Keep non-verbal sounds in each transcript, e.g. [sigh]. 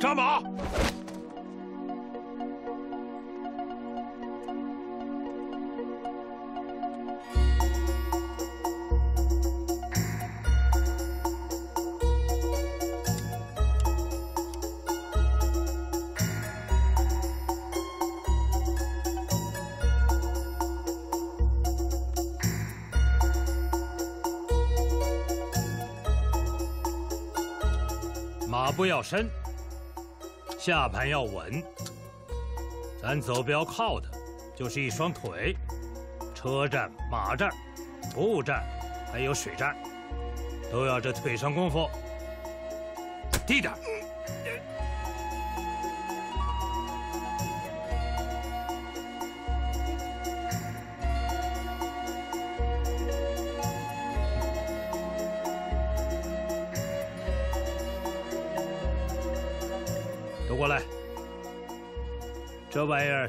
扎马！马不要深，下盘要稳。咱走镖靠的就是一双腿，车站、马站、步站，还有水站，都要这腿上功夫。低点。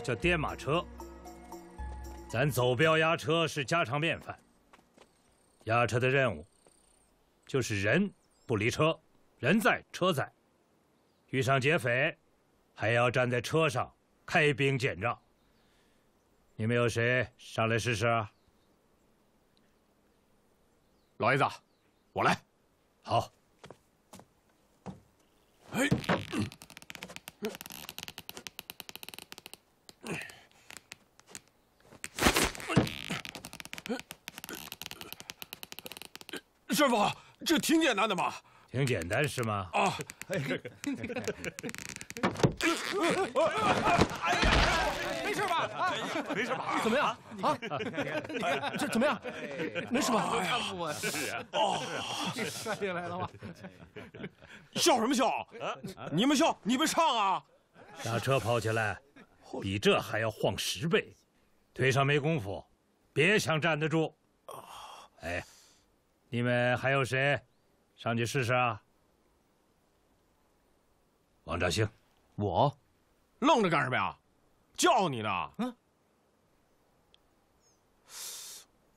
叫颠马车。咱走镖押车是家常便饭。押车的任务就是人不离车，人在车在。遇上劫匪，还要站在车上开兵见仗。你们有谁上来试试啊？老爷子，我来。好。哎。[clears throat] 师傅，这挺简单的嘛。挺简单是吗？啊。哎呀，没事吧？啊，没事吧？怎么样？啊？这怎么样？没事吧？我是哦，摔下来了吗？笑什么笑？你们笑，你们唱啊！打车跑起来，比这还要晃十倍，腿上没功夫，别想站得住。哎，你们还有谁上去试试啊？王兆兴，我，愣着干什么呀？叫你呢。嗯。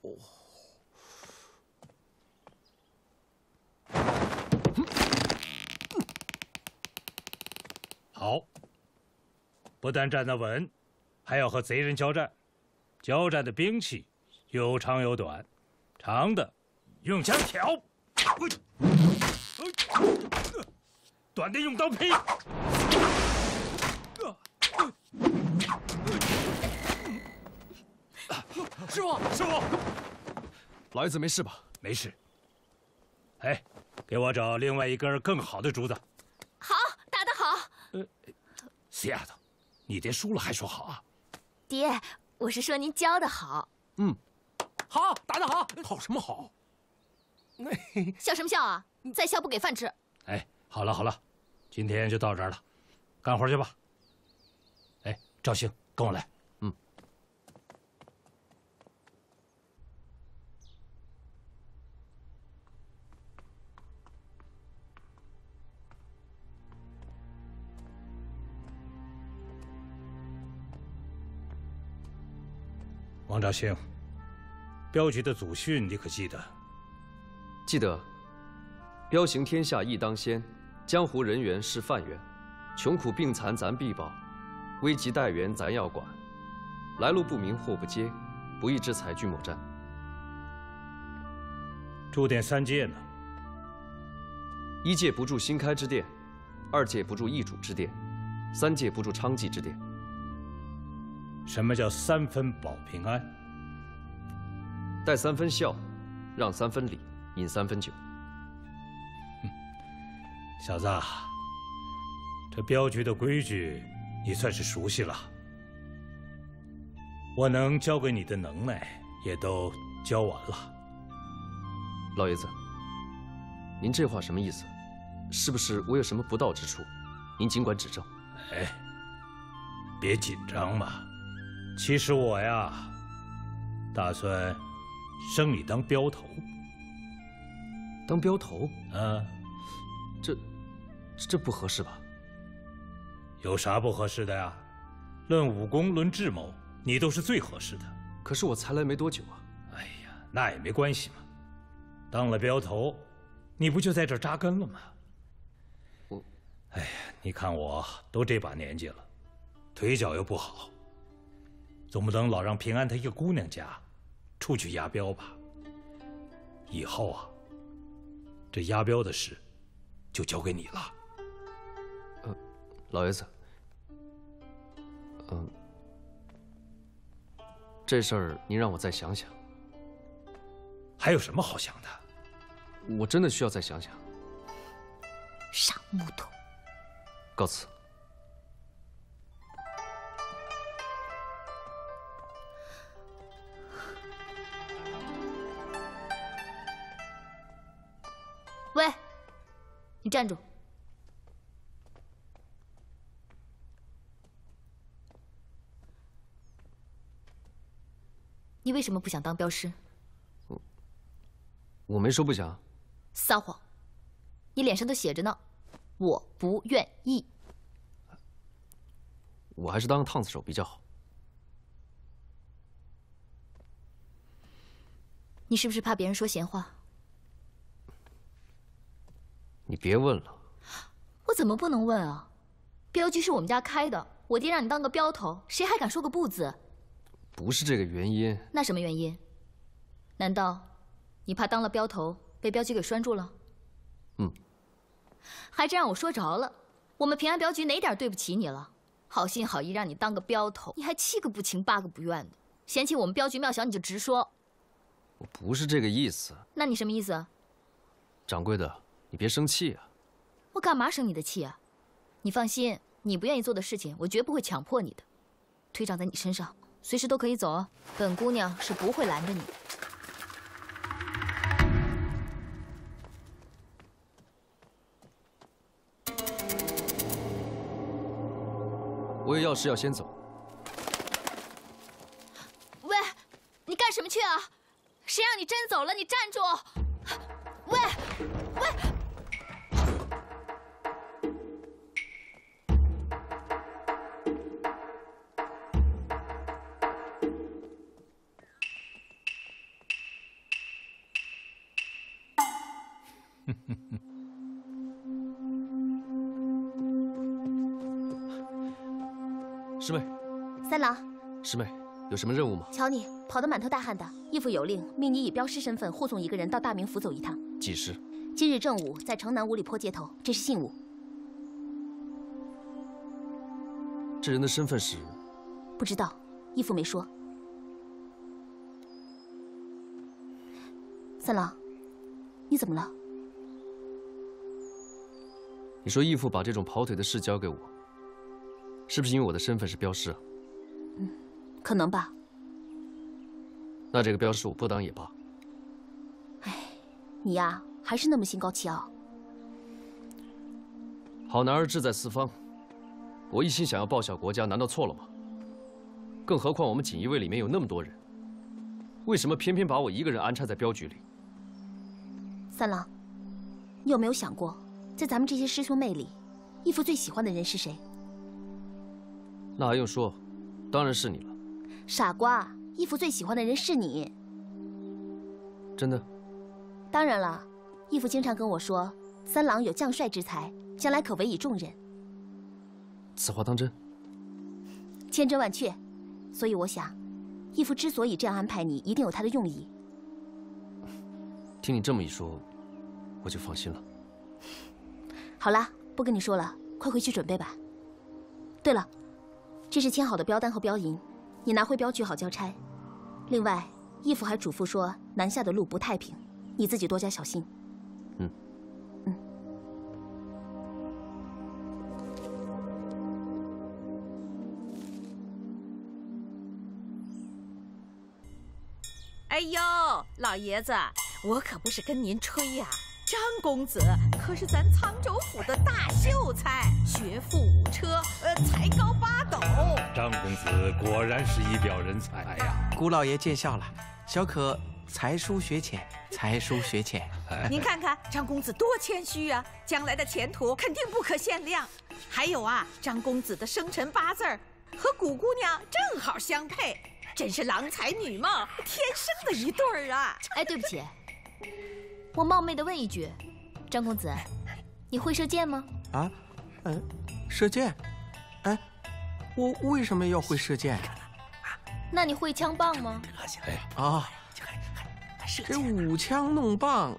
哦。好。不但站得稳，还要和贼人交战。交战的兵器有长有短，长的用枪挑，短的用刀劈。师傅，师傅，老爷子没事吧？没事。哎，给我找另外一根更好的竹子。好，打得好。呃，死丫头。你爹输了还说好啊？爹，我是说您教的好。嗯，好，打得好。好什么好？[laughs] 笑什么笑啊？你再笑不给饭吃。哎，好了好了，今天就到这儿了，干活去吧。哎，赵兴，跟我来。嗯王兆兴，镖局的祖训你可记得？记得。镖行天下义当先，江湖人员是范员，穷苦病残咱必保，危急待援咱要管，来路不明祸不接，不义之财均莫沾。住店三戒呢？一戒不住新开之店，二戒不住易主之店，三戒不住娼妓之店。什么叫三分保平安？带三分孝，让三分礼，饮三分酒。小子，这镖局的规矩你算是熟悉了。我能教给你的能耐也都教完了。老爷子，您这话什么意思？是不是我有什么不到之处？您尽管指正。哎，别紧张嘛。其实我呀，打算升你当镖头。当镖头？啊，这这不合适吧？有啥不合适的呀？论武功，论智谋，你都是最合适的。可是我才来没多久啊。哎呀，那也没关系嘛。当了镖头，你不就在这扎根了吗？我，哎呀，你看我都这把年纪了，腿脚又不好，总不能老让平安她一个姑娘家出去押镖吧？以后啊，这押镖的事就交给你了。老爷子，嗯，这事儿您让我再想想。还有什么好想的？我真的需要再想想。傻木头。告辞。你站住！你为什么不想当镖师？我没说不想。撒谎！你脸上都写着呢，我不愿意。我还是当个烫子手比较好。你是不是怕别人说闲话？你别问了。我怎么不能问啊？镖局是我们家开的，我爹让你当个镖头，谁还敢说个不字？不是这个原因。那什么原因？难道你怕当了镖头被镖局给拴住了？嗯。还真让我说着了。我们平安镖局哪点对不起你了？好心好意让你当个镖头，你还七个不情八个不愿的，嫌弃我们镖局庙小你就直说。我不是这个意思。那你什么意思？掌柜的，你别生气啊。我干嘛生你的气啊？你放心，你不愿意做的事情，我绝不会强迫你的。腿长在你身上，随时都可以走哦。本姑娘是不会拦着你的。我有要事要先走。喂，你干什么去啊？谁让你真走了？你站住！喂！师妹，三郎，师妹，有什么任务吗？瞧你跑得满头大汗的，义父有令，命你以镖师身份护送一个人到大明府走一趟。几时？今日正午，在城南五里坡街头，这是信物。这人的身份是？不知道，义父没说。三郎，你怎么了？你说义父把这种跑腿的事交给我，是不是因为我的身份是镖师啊？嗯，可能吧。那这个镖师我不当也罢。哎，你呀，还是那么心高气傲。好男儿志在四方，我一心想要报效国家，难道错了吗？更何况我们锦衣卫里面有那么多人，为什么偏偏把我一个人安插在镖局里？三郎，你有没有想过，在咱们这些师兄妹里，义父最喜欢的人是谁？那还用说？当然是你了。傻瓜，义父最喜欢的人是你。真的？当然了，义父经常跟我说，三郎有将帅之才，将来可委以重任。此话当真？千真万确。所以我想，义父之所以这样安排你，一定有他的用意。听你这么一说，我就放心了。好了，不跟你说了，快回去准备吧。对了，这是签好的标单和标银，你拿回镖局好交差。另外，义父还嘱咐说，南下的路不太平，你自己多加小心。嗯。嗯。哎呦，老爷子，我可不是跟您吹呀。张公子可是咱沧州府的大秀才，学富五车，呃，才高八斗。张公子果然是一表人才呀！姑老爷见笑了，小可才疏学浅，才疏学浅。您看看张公子多谦虚啊，将来的前途肯定不可限量。还有啊，张公子的生辰八字和古姑娘正好相配，真是郎才女貌，天生的一对儿啊！哎，对不起。我冒昧的问一句，张公子，你会射箭吗？啊，嗯，射箭？哎，我为什么要会射箭？那你会枪棒吗？啊，这舞枪弄棒，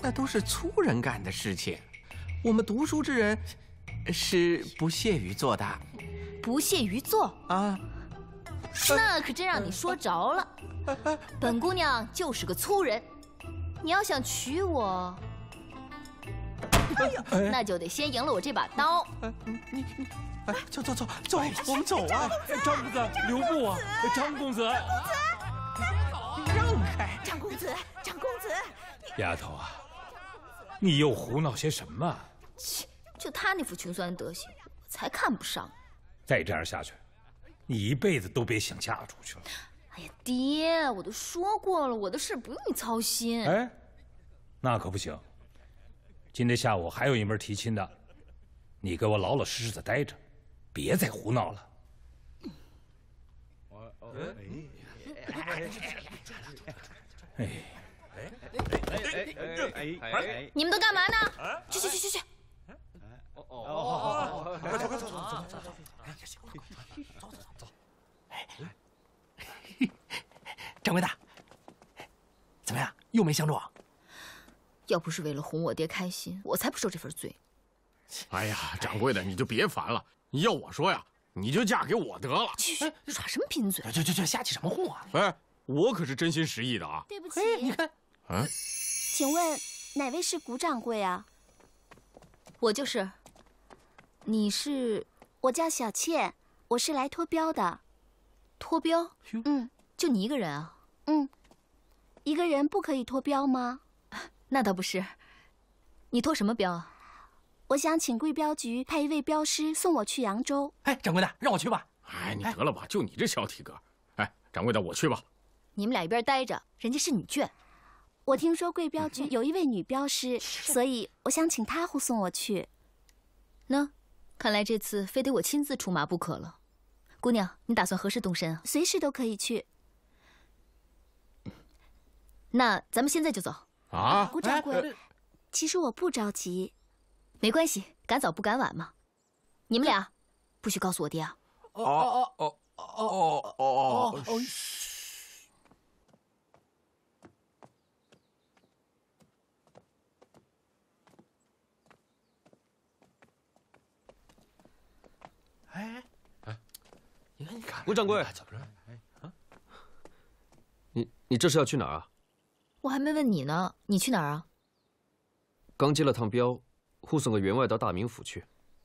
那都是粗人干的事情。我们读书之人是不屑于做的不屑于做，啊。那可真让你说着了。本姑娘就是个粗人，你要想娶我，那就得先赢了我这把刀。哎，你你，哎，走走走走，我们走啊！张公子，留步啊！张公子，让开！张公子，张公子，丫头啊，你又胡闹些什么？切，就他那副穷酸的德行，我才看不上。再这样下去，你一辈子都别想嫁出去了。哎呀，爹，我都说过了，我的事不用你操心。哎，那可不行。今天下午还有一门提亲的，你给我老老实实的待着，别再胡闹了。哎，哎哎哎哎你们都干嘛呢？去去去去去！哦哦哦！快走快走走走走！走走走走掌柜的，怎么样？又没相中？要不是为了哄我爹开心，我才不受这份罪。哎呀，掌柜的，你就别烦了。你要我说呀，你就嫁给我得了。去去，耍什么贫嘴？去去去，瞎起什么哄啊？哎，我可是真心实意的啊。对不起，你看，嗯，请问哪位是谷掌柜啊？我就是。你是我叫小倩，我是来托标的。托标？嗯就你一个人啊？嗯，一个人不可以托标吗？那倒不是。你托什么标啊？我想请贵镖局派一位镖师送我去扬州。哎，掌柜的，让我去吧。哎，你得了吧，就你这小体格。哎，掌柜的，我去吧。你们俩一边待着，人家是女眷。我听说贵镖局有一位女镖师，[laughs] 所以我想请她护送我去。那，看来这次非得我亲自出马不可了。姑娘，你打算何时动身啊？随时都可以去。那咱们现在就走。啊，谷掌柜，其实我不着急。没关系，赶早不赶晚嘛。你们俩不许告诉我爹啊！哦哦哦哦哦哦！哎哎，你看你看，吴掌柜，怎么着？你你这是要去哪儿啊？我还没问你呢，你去哪儿啊？刚接了趟镖，护送个员外到大名府去。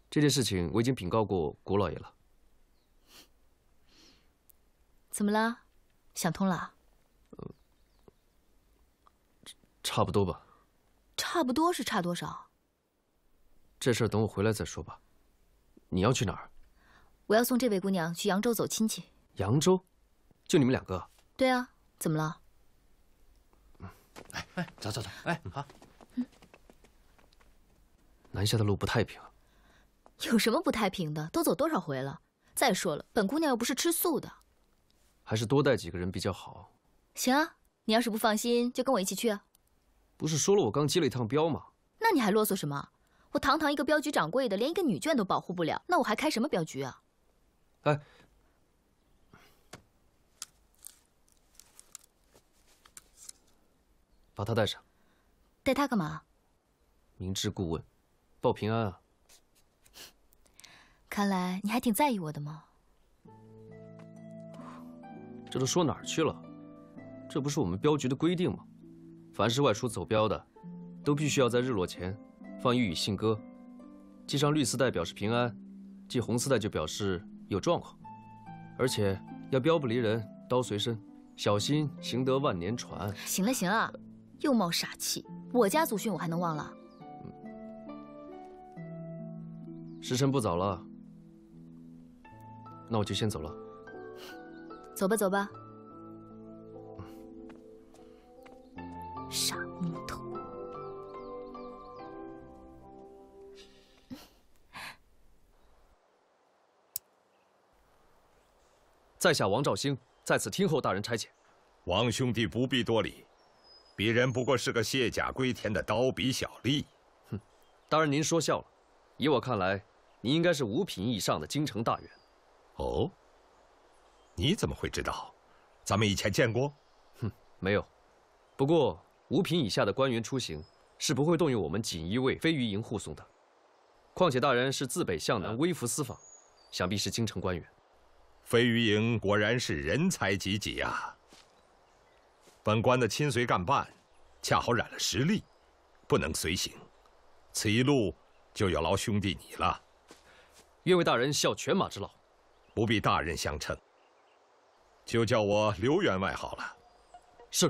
这件事情我已经禀告过谷老爷了。怎么了？想通了？差不多吧。差不多是差多少？这事儿等我回来再说吧。你要去哪儿？我要送这位姑娘去扬州走亲戚。扬州？就你们两个？对啊，怎么了？哎，走走走，哎，好。南下的路不太平。有什么不太平的？都走多少回了？再说了，本姑娘又不是吃素的。还是多带几个人比较好。行啊，你要是不放心，就跟我一起去啊。不是说了我刚接了一趟镖吗？那你还啰嗦什么？我堂堂一个镖局掌柜的，连一个女眷都保护不了，那我还开什么镖局啊？哎，把他带上，带他干嘛？明知故问，报平安啊！看来你还挺在意我的嘛。这都说哪儿去了？这不是我们镖局的规定吗？凡是外出走镖的，都必须要在日落前放玉宇信鸽，系上绿丝带表示平安，系红丝带就表示有状况，而且要镖不离人，刀随身，小心行得万年船。行了行了，又冒傻气，我家祖训我还能忘了？时辰不早了，那我就先走了。走吧走吧。傻木头。在下王兆兴，在此听候大人差遣。王兄弟不必多礼，鄙人不过是个卸甲归田的刀笔小吏。哼大人您说笑了，以我看来，你应该是五品以上的京城大员。哦，你怎么会知道？咱们以前见过？哼，没有。不过五品以下的官员出行是不会动用我们锦衣卫飞鱼营护送的。况且大人是自北向南微服私访，想必是京城官员。飞鱼营果然是人才济济啊！本官的亲随干办，恰好染了实力，不能随行。此一路就有劳兄弟你了。愿为大人效犬马之劳。不必大人相称，就叫我刘员外好了。是。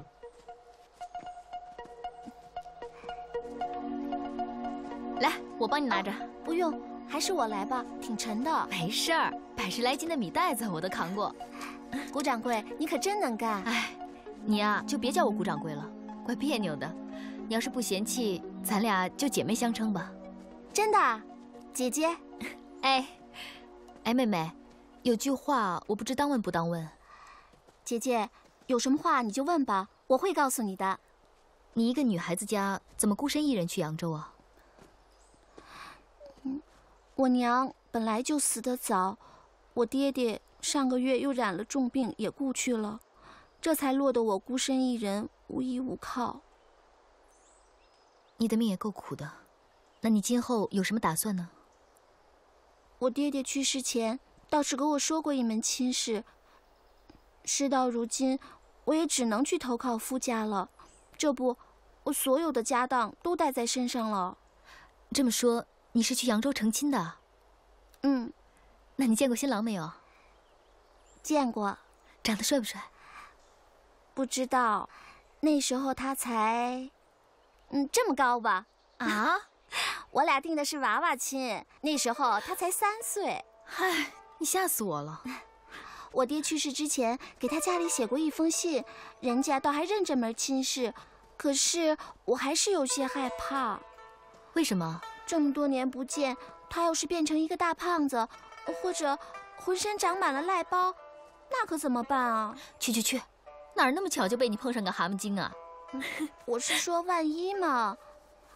来，我帮你拿着。不用，还是我来吧，挺沉的。没事儿，百十来斤的米袋子我都扛过。谷掌柜，你可真能干。哎，你呀就别叫我谷掌柜了，怪别扭的。你要是不嫌弃，咱俩就姐妹相称吧。真的，姐姐。哎，哎，妹妹。有句话我不知当问不当问，姐姐，有什么话你就问吧，我会告诉你的。你一个女孩子家怎么孤身一人去扬州啊？嗯，我娘本来就死得早，我爹爹上个月又染了重病也故去了，这才落得我孤身一人无依无靠。你的命也够苦的，那你今后有什么打算呢？我爹爹去世前。倒是跟我说过一门亲事。事到如今，我也只能去投靠夫家了。这不，我所有的家当都带在身上了。这么说，你是去扬州成亲的？嗯。那你见过新郎没有？见过。长得帅不帅？不知道。那时候他才……嗯，这么高吧？啊？我俩定的是娃娃亲。那时候他才三岁。唉。你吓死我了！[laughs] 我爹去世之前给他家里写过一封信，人家倒还认这门亲事，可是我还是有些害怕。为什么？这么多年不见，他要是变成一个大胖子，或者浑身长满了癞包，那可怎么办啊？去去去，哪儿那么巧就被你碰上个蛤蟆精啊？我是说万一嘛。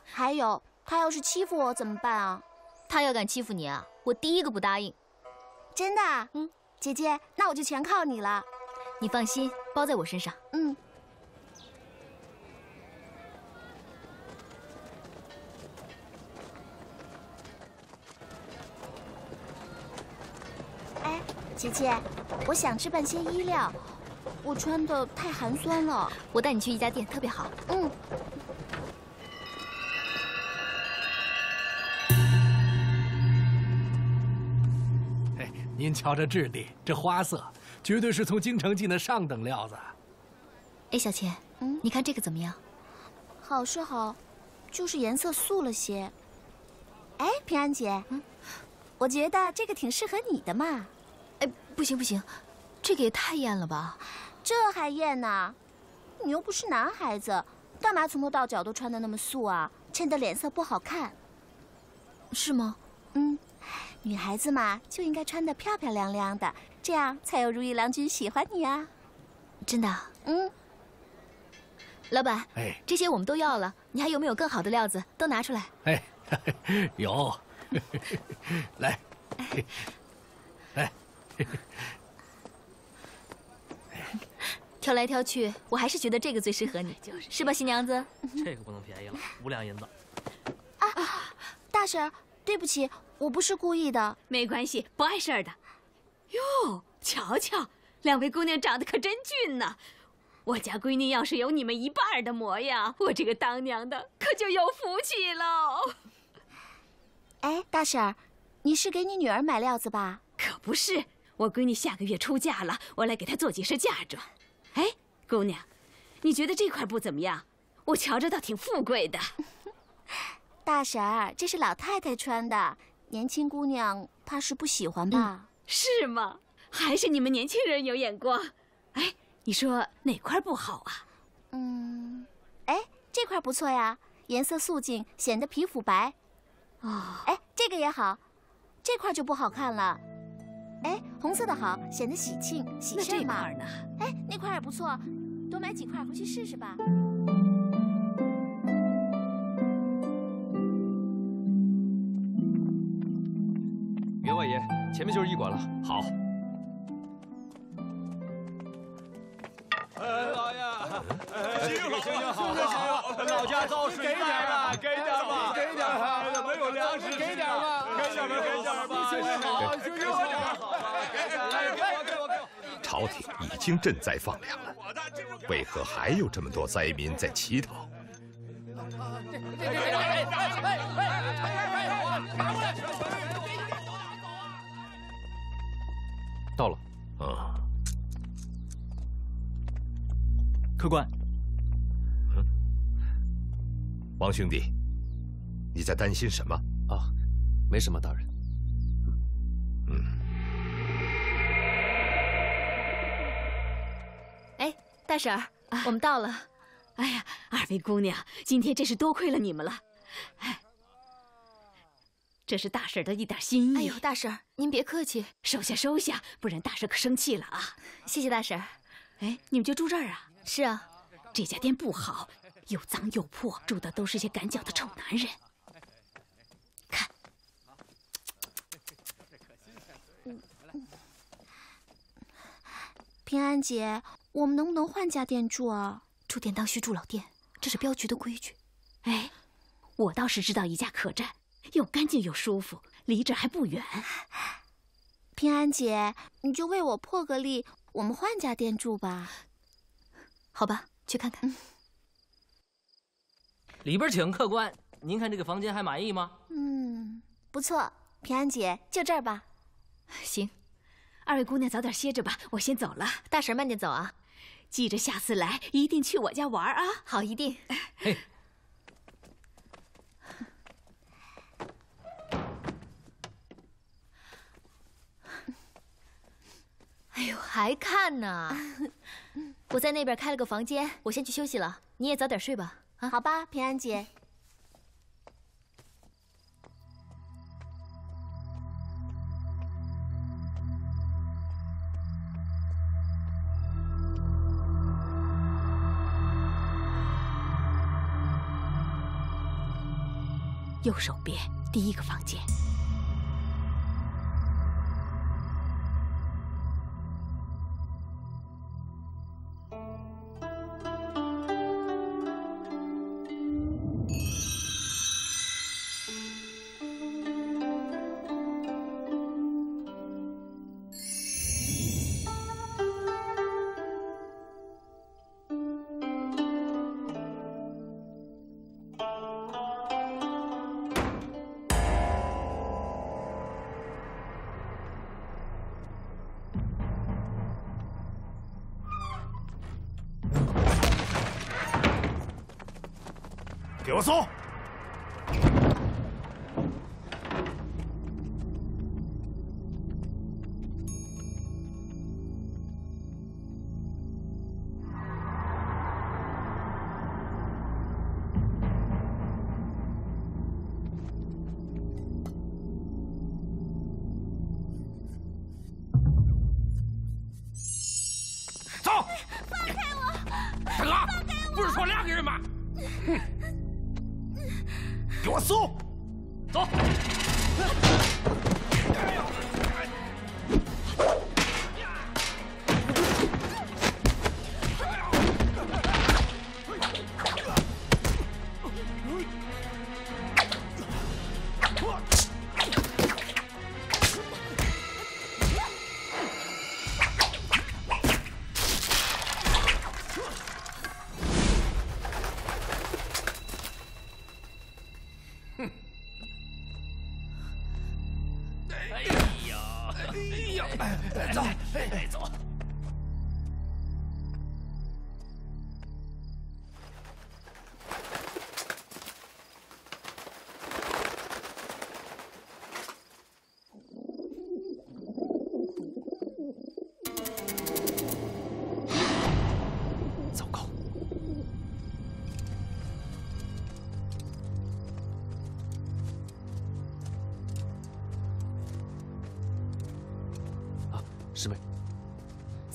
还有，他要是欺负我怎么办啊？他要敢欺负你啊，我第一个不答应。真的，嗯，姐姐，那我就全靠你了。你放心，包在我身上。嗯。哎，姐姐，我想置办些衣料，我穿的太寒酸了。我带你去一家店，特别好。嗯。您瞧这质地，这花色，绝对是从京城进的上等料子。哎，小钱，嗯，你看这个怎么样？好是好，就是颜色素了些。哎，平安姐，嗯，我觉得这个挺适合你的嘛。哎，不行不行，这个也太艳了吧？这还艳呢？你又不是男孩子，干嘛从头到脚都穿的那么素啊？衬得脸色不好看。是吗？嗯。女孩子嘛，就应该穿得漂漂亮亮的，这样才有如意郎君喜欢你啊！真的？嗯。老板，哎，这些我们都要了，你还有没有更好的料子？都拿出来。哎，[laughs] 有，[laughs] 来，[laughs] 来，挑来挑去，我还是觉得这个最适合你，是吧，新娘子？这个不能便宜了，五两银子。啊，大婶，对不起。我不是故意的，没关系，不碍事儿的。哟，瞧瞧，两位姑娘长得可真俊呐！我家闺女要是有你们一半的模样，我这个当娘的可就有福气喽。哎，大婶儿，你是给你女儿买料子吧？可不是，我闺女下个月出嫁了，我来给她做几身嫁妆。哎，姑娘，你觉得这块布怎么样？我瞧着倒挺富贵的。[laughs] 大婶儿，这是老太太穿的。年轻姑娘怕是不喜欢吧？是吗？还是你们年轻人有眼光？哎，你说哪块不好啊？嗯，哎，这块不错呀，颜色素净，显得皮肤白。哦，哎，这个也好，这块就不好看了。哎，红色的好，显得喜庆喜事嘛。那这块呢？哎，那块也不错，多买几块回去试试吧。前面就是驿馆了。好。老爷，行行好，行行老家遭水灾了，给点吧，给点吧，没有粮食，给点吧，给点吧，给点吧，行行好，给点，给我，给我，给我。朝廷已经赈灾放粮了，为何还有这么多灾民在乞讨？到客官，王兄弟，你在担心什么？啊，没什么，大人。嗯。哎，大婶儿，我们到了。哎呀，二位姑娘，今天真是多亏了你们了。哎，这是大婶的一点心意。哎呦，大婶儿，您别客气，收下收下，不然大婶可生气了啊。谢谢大婶儿。哎，你们就住这儿啊？是啊，这家店不好，又脏又破，住的都是些赶脚的臭男人。看，平安姐，我们能不能换家店住啊？住店当需住老店，这是镖局的规矩。哎，我倒是知道一家客栈，又干净又舒服，离这还不远。平安姐，你就为我破个例，我们换家店住吧。好吧，去看看。里边请，客官。您看这个房间还满意吗？嗯，不错。平安姐，就这儿吧。行，二位姑娘早点歇着吧，我先走了。大婶慢点走啊。记着下次来一定去我家玩啊！好，一定。嘿，哎呦，还看呢？[laughs] 我在那边开了个房间，我先去休息了。你也早点睡吧。啊，好吧，平安姐。右手边第一个房间。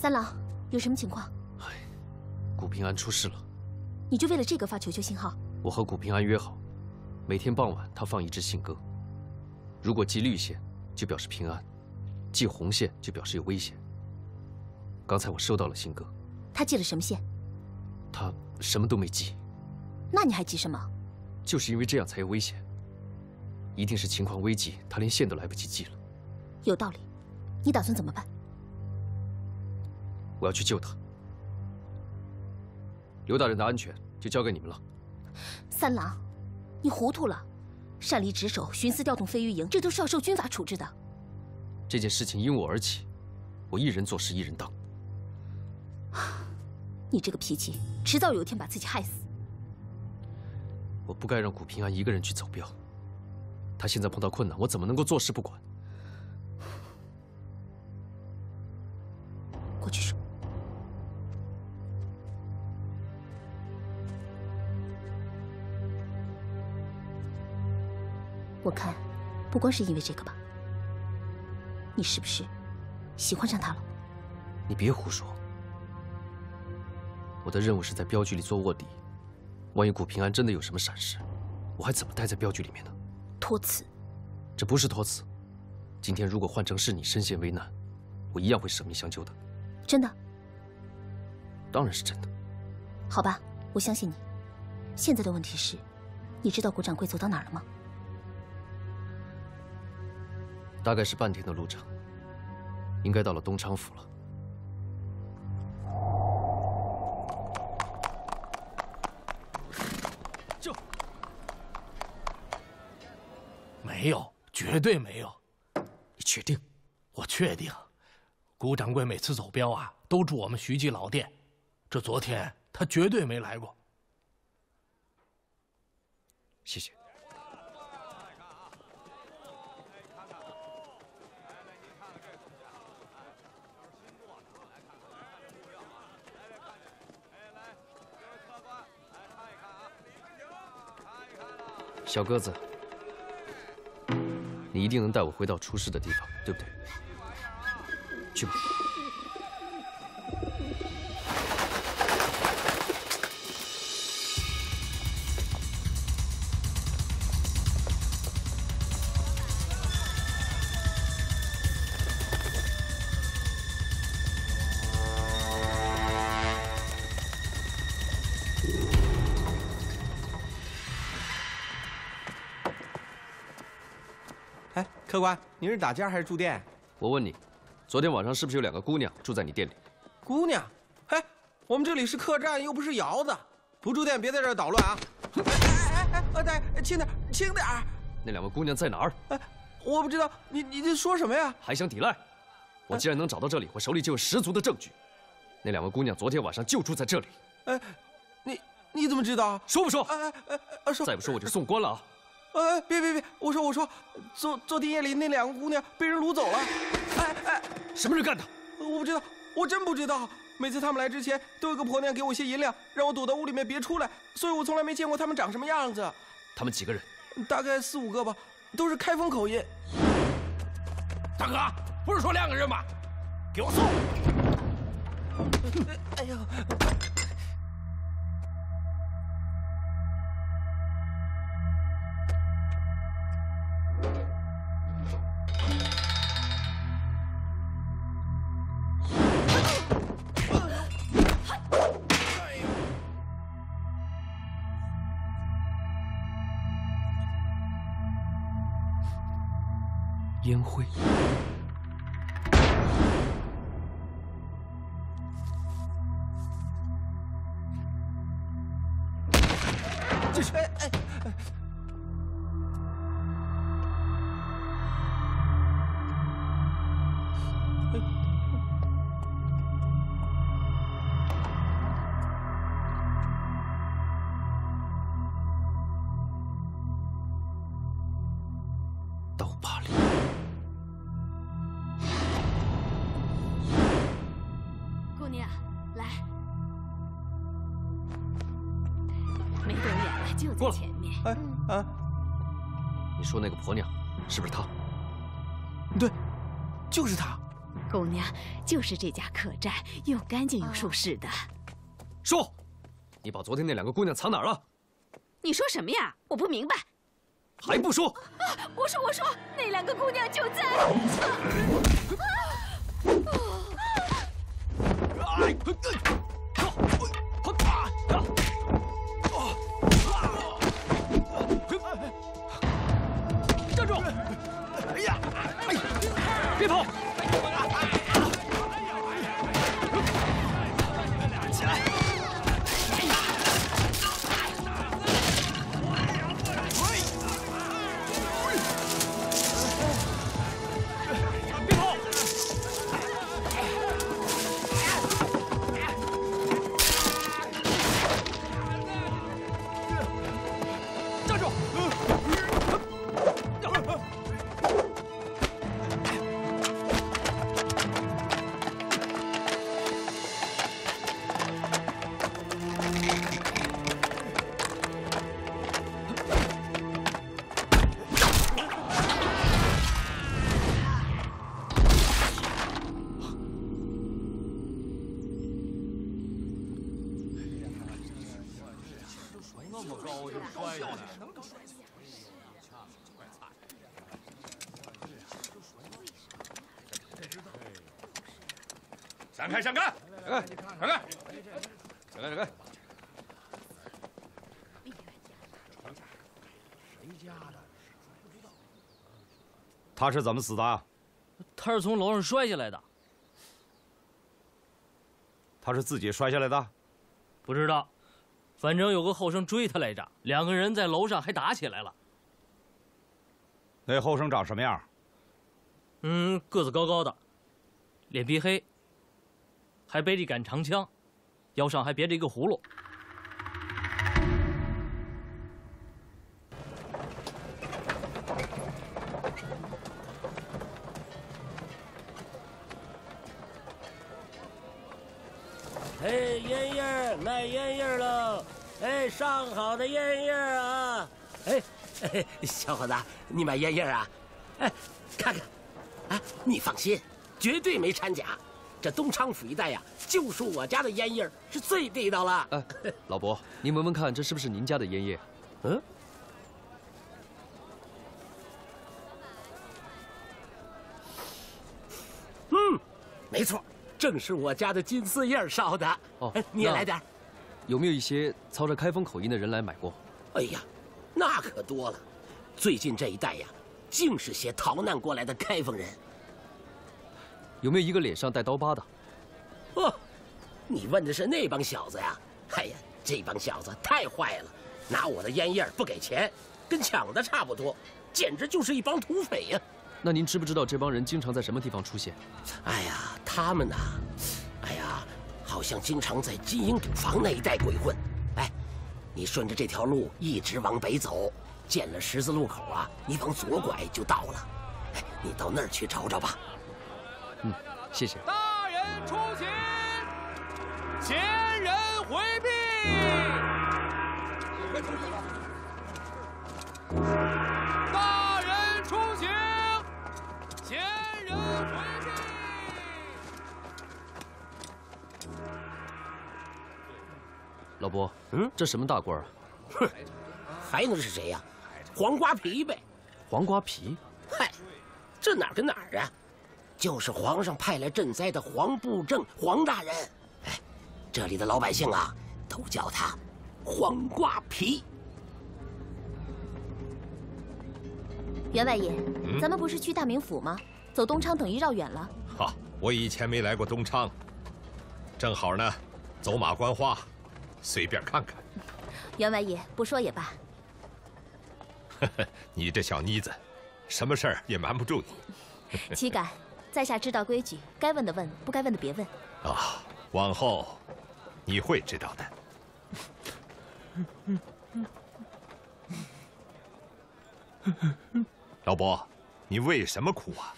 三郎，有什么情况？古平安出事了。你就为了这个发求救信号？我和古平安约好，每天傍晚他放一支信鸽。如果系绿线，就表示平安，系红线就表示有危险。刚才我收到了信鸽，他系了什么线？他什么都没系。那你还急什么？就是因为这样才有危险。一定是情况危急，他连线都来不及系了。有道理，你打算怎么办？我要去救他。刘大人的安全就交给你们了。三郎，你糊涂了。擅离职守、徇私调动飞鱼营，这都是要受军法处置的。这件事情因我而起，我一人做事一人当。你这个脾气，迟早有一天把自己害死。我不该让古平安一个人去走镖。他现在碰到困难，我怎么能够坐视不管？不光是因为这个吧。你是不是喜欢上他了？你别胡说。我的任务是在镖局里做卧底，万一古平安真的有什么闪失，我还怎么待在镖局里面呢？托辞。这不是托辞。今天如果换成是你身陷危难，我一样会舍命相救的。真的？当然是真的。好吧，我相信你。现在的问题是，你知道古掌柜走到哪儿了吗？大概是半天的路程，应该到了东昌府了。这没有，绝对没有。你确定？我确定。古掌柜每次走镖啊，都住我们徐记老店，这昨天他绝对没来过。谢谢。小鸽子，你一定能带我回到出事的地方，对不对？去吧。客官，您是打尖还是住店？我问你，昨天晚上是不是有两个姑娘住在你店里？姑娘？哎，我们这里是客栈，又不是窑子，不住店别在这儿捣乱啊！哎哎哎哎，对，轻点，轻点那两位姑娘在哪儿？哎，我不知道，你你这说什么呀？还想抵赖？我既然能找到这里，我手里就有十足的证据。那两位姑娘昨天晚上就住在这里。哎，你你怎么知道？说不说？哎哎哎，说！再不说我就送官了啊！哎，别别别！我说我说，昨昨天夜里那两个姑娘被人掳走了。哎哎，什么人干的？我不知道，我真不知道。每次他们来之前，都有个婆娘给我些银两，让我躲到屋里面别出来，所以我从来没见过他们长什么样子。他们几个人？大概四五个吧，都是开封口音。大哥，不是说两个人吗？给我送！哎呦！说那个婆娘是不是她？对，就是她。姑娘，就是这家客栈，又干净又舒适的。说，你把昨天那两个姑娘藏哪儿了？你说什么呀？我不明白。还不说？我说我说，那两个姑娘就在。站住！闪开，闪开！闪开，闪开，闪开，闪开！他是怎么死的？他是从楼上摔下来的。他是自己摔下来的？不知道，反正有个后生追他来着，两个人在楼上还打起来了。那后生长什么样？嗯，个子高高的，脸皮黑，还背着一杆长枪，腰上还别着一个葫芦。哎，烟叶卖烟叶喽！哎，上好的烟叶啊！哎，哎小伙子，你买烟叶啊？哎，看看，啊，你放心，绝对没掺假。这东昌府一带呀，就属我家的烟叶是最地道了。哎，老伯，您闻闻看，这是不是您家的烟叶？嗯。嗯，没错，正是我家的金丝叶烧的。哦，你也来点。有没有一些操着开封口音的人来买过？哎呀，那可多了。最近这一带呀，尽是些逃难过来的开封人。有没有一个脸上带刀疤的？哦，你问的是那帮小子呀？哎呀，这帮小子太坏了，拿我的烟叶不给钱，跟抢的差不多，简直就是一帮土匪呀！那您知不知道这帮人经常在什么地方出现？哎呀，他们呐，哎呀，好像经常在金鹰赌坊那一带鬼混。哎，你顺着这条路一直往北走，见了十字路口啊，你往左拐就到了。哎，你到那儿去找找吧。嗯，谢谢。大人出行，闲人回避。大人出行，闲人回避。老伯，嗯，这什么大官啊？哼，还能是谁呀？黄瓜皮呗。黄瓜皮？嗨，这哪儿跟哪儿啊？就是皇上派来赈灾的黄布政黄大人。哎，这里的老百姓啊，都叫他黄瓜皮。员外爷，咱们不是去大名府吗？走东昌等于绕远了。好，我以前没来过东昌，正好呢，走马观花，随便看看。员外爷不说也罢。呵 [laughs] 呵，你这小妮子，什么事儿也瞒不住你。岂敢，在下知道规矩，该问的问，不该问的别问。啊，往后你会知道的。老伯，你为什么哭啊？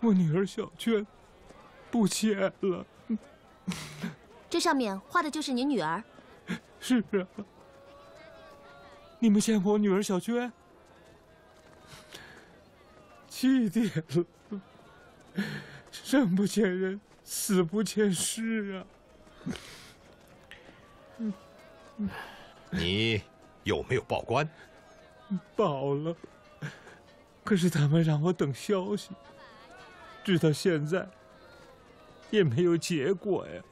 我女儿小娟不见了。这上面画的就是您女儿。是啊。你们见过我女儿小娟？七点了，[laughs] 生不见人，死不见尸啊！你有没有报官？报了，可是他们让我等消息，直到现在也没有结果呀。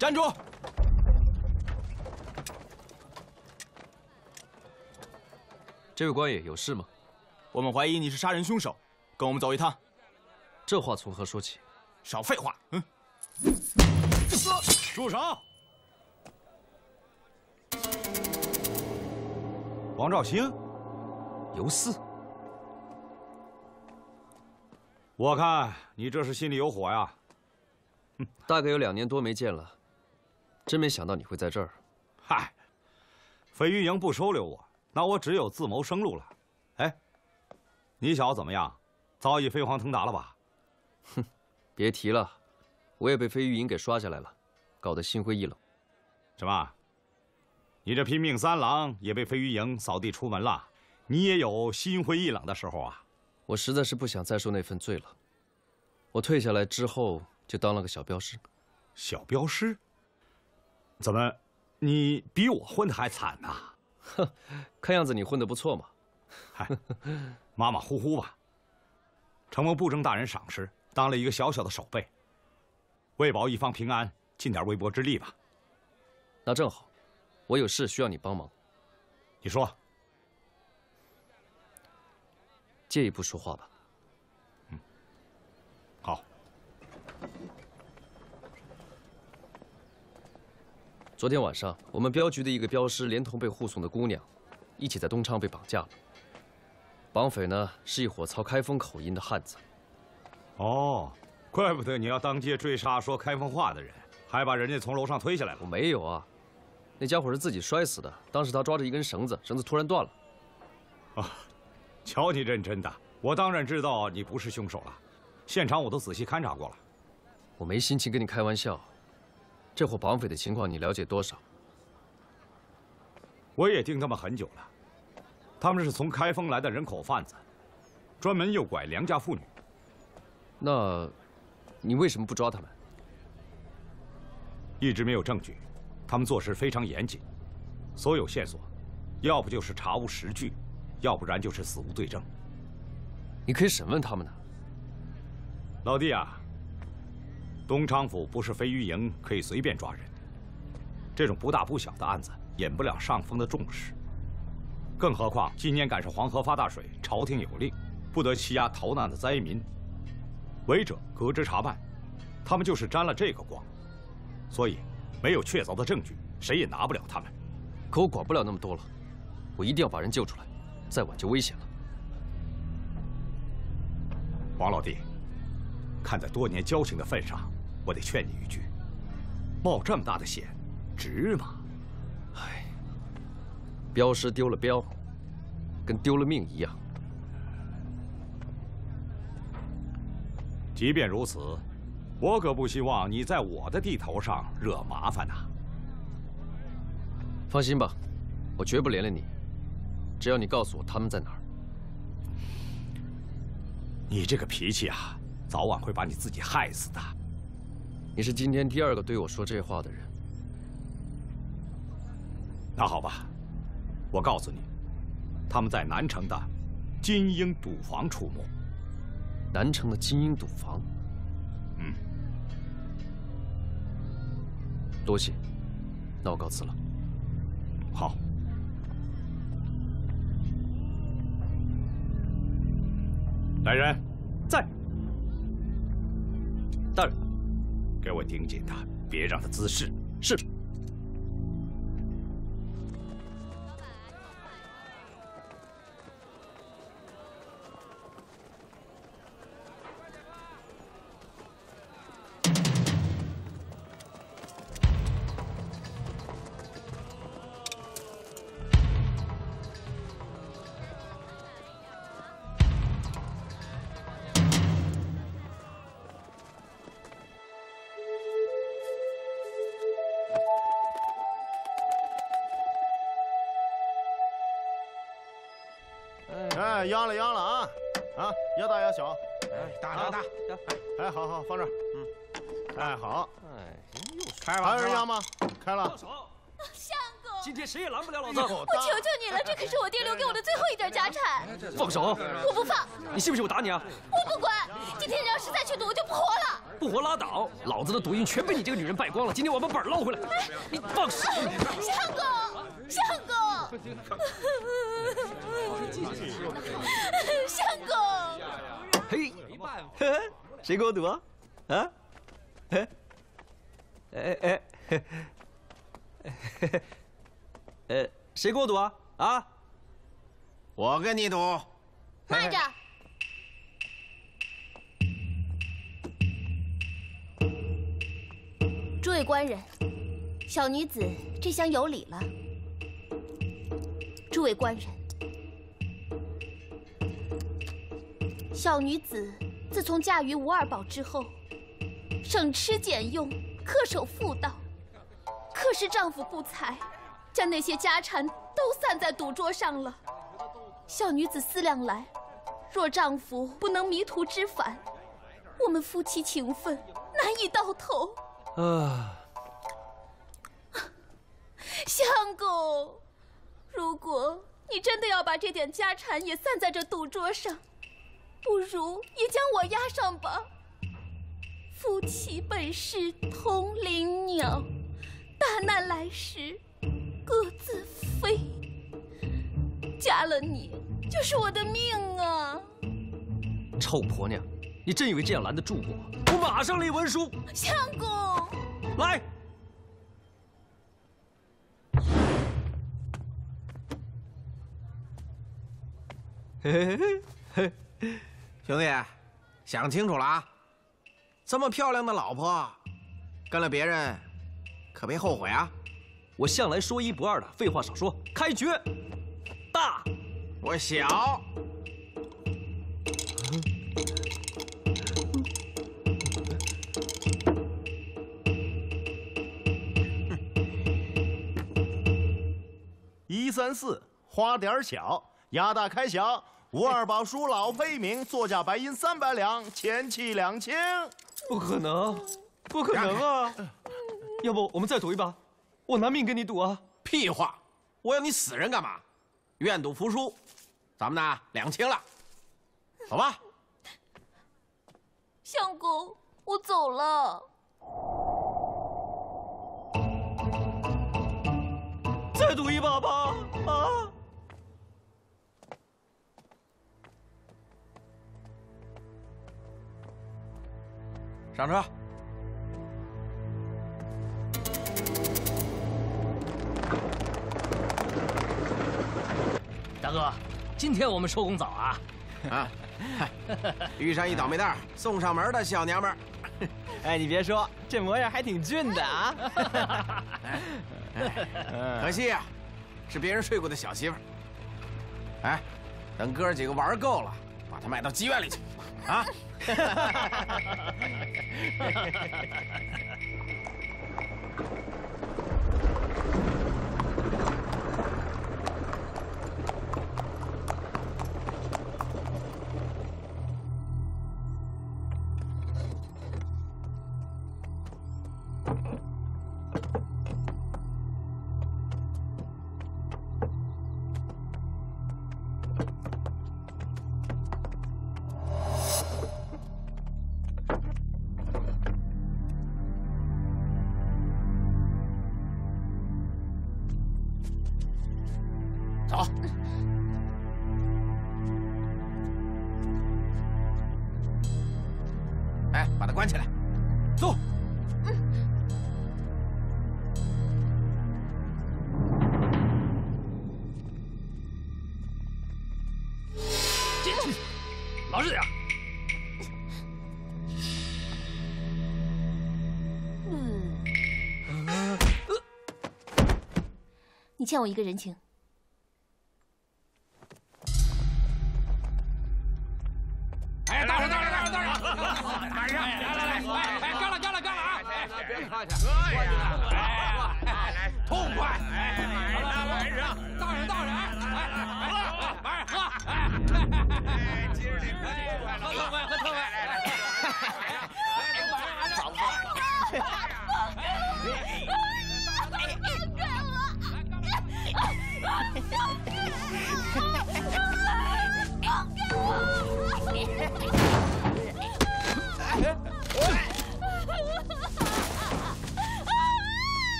站住！这位官爷有事吗？我们怀疑你是杀人凶手，跟我们走一趟。这话从何说起？少废话！嗯。住手！王兆兴，尤四，我看你这是心里有火呀。大概有两年多没见了，真没想到你会在这儿。嗨，飞鱼营不收留我，那我只有自谋生路了。哎，你小子怎么样？早已飞黄腾达了吧？哼，别提了，我也被飞鱼营给刷下来了，搞得心灰意冷。什么？你这拼命三郎也被飞鱼营扫地出门了？你也有心灰意冷的时候啊？我实在是不想再受那份罪了。我退下来之后。就当了个小镖师，小镖师。怎么，你比我混的还惨呐？哼，看样子你混的不错嘛。嗨，马马虎虎吧。承蒙布政大人赏识，当了一个小小的守备，为保一方平安，尽点微薄之力吧。那正好，我有事需要你帮忙。你说。借一步说话吧。昨天晚上，我们镖局的一个镖师连同被护送的姑娘，一起在东昌被绑架了。绑匪呢是一伙操开封口音的汉子。哦，怪不得你要当街追杀说开封话的人，还把人家从楼上推下来了。我没有啊，那家伙是自己摔死的。当时他抓着一根绳子，绳子突然断了。啊，瞧你认真的，我当然知道你不是凶手了。现场我都仔细勘察过了。我没心情跟你开玩笑。这伙绑匪的情况你了解多少？我也盯他们很久了，他们是从开封来的人口贩子，专门诱拐良家妇女。那，你为什么不抓他们？一直没有证据，他们做事非常严谨，所有线索，要不就是查无实据，要不然就是死无对证。你可以审问他们呢。老弟啊。东昌府不是飞鱼营可以随便抓人，这种不大不小的案子引不了上峰的重视。更何况今年赶上黄河发大水，朝廷有令，不得欺压逃难的灾民，违者革职查办。他们就是沾了这个光，所以没有确凿的证据，谁也拿不了他们。可我管不了那么多了，我一定要把人救出来，再晚就危险了。王老弟，看在多年交情的份上。我得劝你一句：冒这么大的险，值吗？哎，镖师丢了镖，跟丢了命一样。即便如此，我可不希望你在我的地头上惹麻烦呐。放心吧，我绝不连累你。只要你告诉我他们在哪儿。你这个脾气啊，早晚会把你自己害死的。你是今天第二个对我说这话的人。那好吧，我告诉你，他们在南城的金鹰赌房出没。南城的金鹰赌房。嗯。多谢，那我告辞了。好。来人，在。大人。给我盯紧他，别让他滋事。是。啊，压大压小，哎，大大大，哎，好好放这儿，嗯，哎好，哎，开了，还有人要吗？开了。放手相公，今天谁也拦不了老子！我求求你了，这可是我爹留给我的最后一点家产。放手！我不放！你信不信我打你啊？我不管！今天你要是再去赌，我就不活了！不活拉倒！老子的赌运全被你这个女人败光了，今天我把本捞回来。你放手！相公，相公，相 [laughs] 公！嘿，嘿，谁给我赌啊？啊？哎哎哎！[laughs] 呃，谁给我赌啊？啊？我跟你赌。慢着！诸位官人，小女子这厢有礼了。诸位官人，小女子自从嫁于吴二宝之后，省吃俭用，恪守妇道。可是丈夫不才，将那些家产都散在赌桌上了。小女子思量来，若丈夫不能迷途知返，我们夫妻情分难以到头。啊，相公，如果你真的要把这点家产也散在这赌桌上，不如也将我押上吧。夫妻本是同林鸟。大难来时，各自飞。嫁了你，就是我的命啊！臭婆娘，你真以为这样拦得住我？我马上立文书。相公，来。嘿嘿嘿，兄弟，想清楚了啊！这么漂亮的老婆，跟了别人。可别后悔啊！我向来说一不二的，废话少说，开局。大，我小。一三四，花点小，压大开小。吴二宝叔老裴明，作价白银三百两，前妻两清。不可能，不可能啊！要不我们再赌一把，我拿命跟你赌啊！屁话，我要你死人干嘛？愿赌服输，咱们呢两清了，走吧。[sniffs] 相公，我走了。再赌一把吧，啊！上车。大哥，今天我们收工早啊！啊，遇上一倒霉蛋送上门的小娘们儿。[laughs] 哎，你别说，这模样还挺俊的啊！可惜呀，是别人睡过的小媳妇儿。哎，等哥几个玩够了，把她卖到妓院里去。啊！[laughs] [laughs] 欠我一个人情。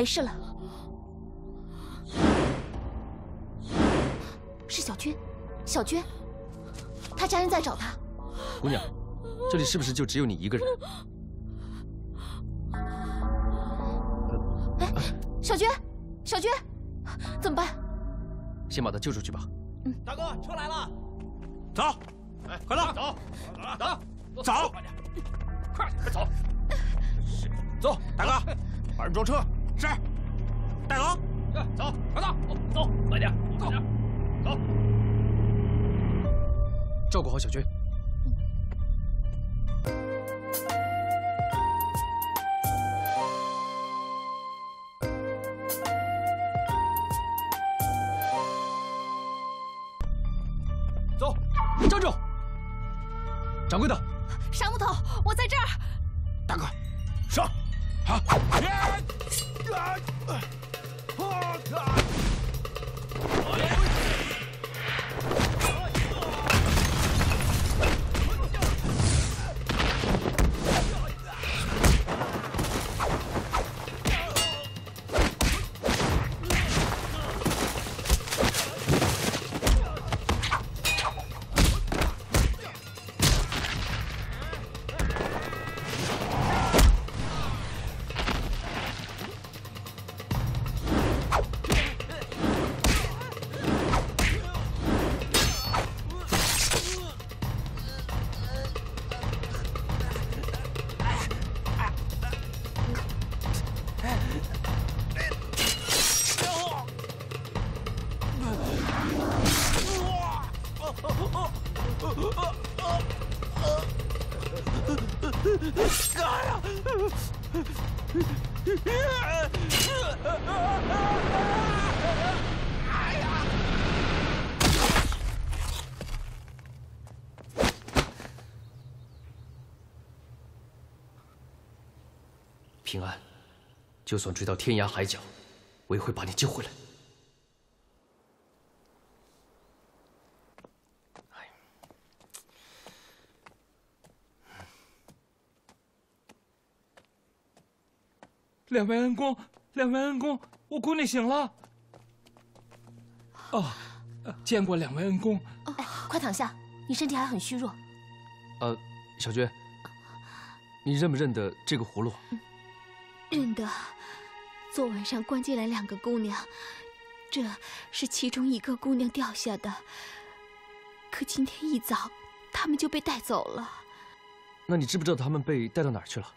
没事了。是小娟，小娟，她家人在找她。姑娘，这里是不是就只有你一个人？哎，小娟，小娟，怎么办？先把她救出去吧。大哥，车来了，走，哎，快走，走，走，走，快快走，走，大哥，把人装车。是，带走，走，快走，走，快点，快点，走。照顾好小军。走，站住！掌柜的，杀木头，我在这儿。大哥，上，好。平就算追到天涯海角，我也会把你救回来。两位恩公，两位恩公，我姑娘醒了。哦，见过两位恩公。哎，快躺下，你身体还很虚弱。呃，小娟，你认不认得这个葫芦？认得。昨晚上关进来两个姑娘，这是其中一个姑娘掉下的。可今天一早，他们就被带走了。那你知不知道他们被带到哪儿去了？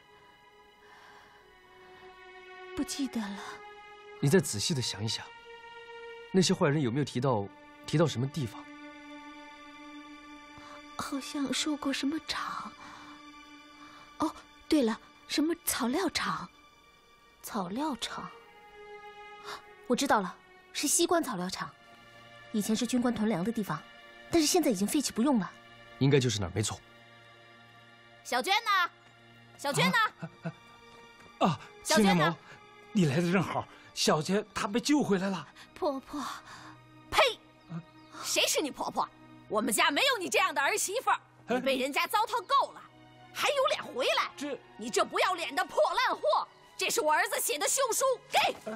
不记得了。你再仔细的想一想，那些坏人有没有提到提到什么地方？好像说过什么厂。哦，对了，什么草料厂？草料厂。我知道了，是西关草料厂。以前是军官屯粮的地方，但是现在已经废弃不用了。应该就是那儿，没错。小娟呢？小娟呢？啊，青莲眸。你来的正好，小娟她被救回来了。婆婆，呸！谁是你婆婆？我们家没有你这样的儿媳妇，你被人家糟蹋够了，还有脸回来？这你这不要脸的破烂货！这是我儿子写的休书，给婆婆。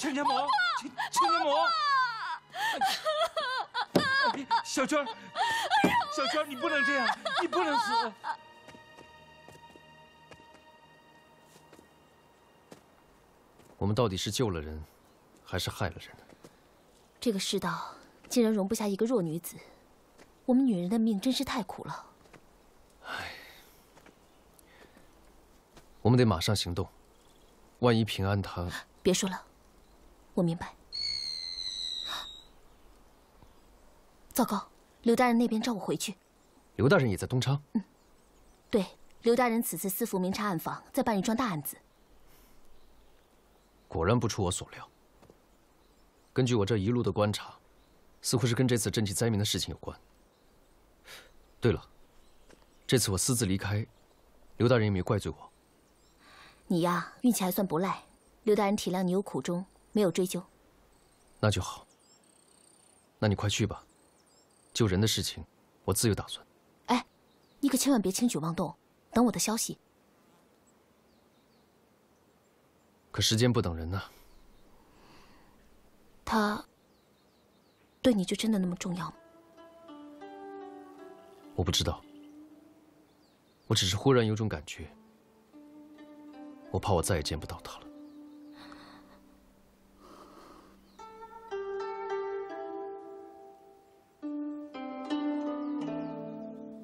青年眸，青青年眸。小娟，小娟，你不能这样，你不能死。我们到底是救了人，还是害了人？这个世道竟然容不下一个弱女子，我们女人的命真是太苦了。唉，我们得马上行动，万一平安他……别说了，我明白。糟糕，刘大人那边召我回去。刘大人也在东昌。嗯，对，刘大人此次私服明察暗访，在办一桩大案子。果然不出我所料。根据我这一路的观察，似乎是跟这次赈济灾民的事情有关。对了，这次我私自离开，刘大人也没有怪罪我。你呀，运气还算不赖。刘大人体谅你有苦衷，没有追究。那就好。那你快去吧，救人的事情，我自有打算。哎，你可千万别轻举妄动，等我的消息。可时间不等人呐。他对你就真的那么重要吗？我不知道，我只是忽然有种感觉，我怕我再也见不到他了。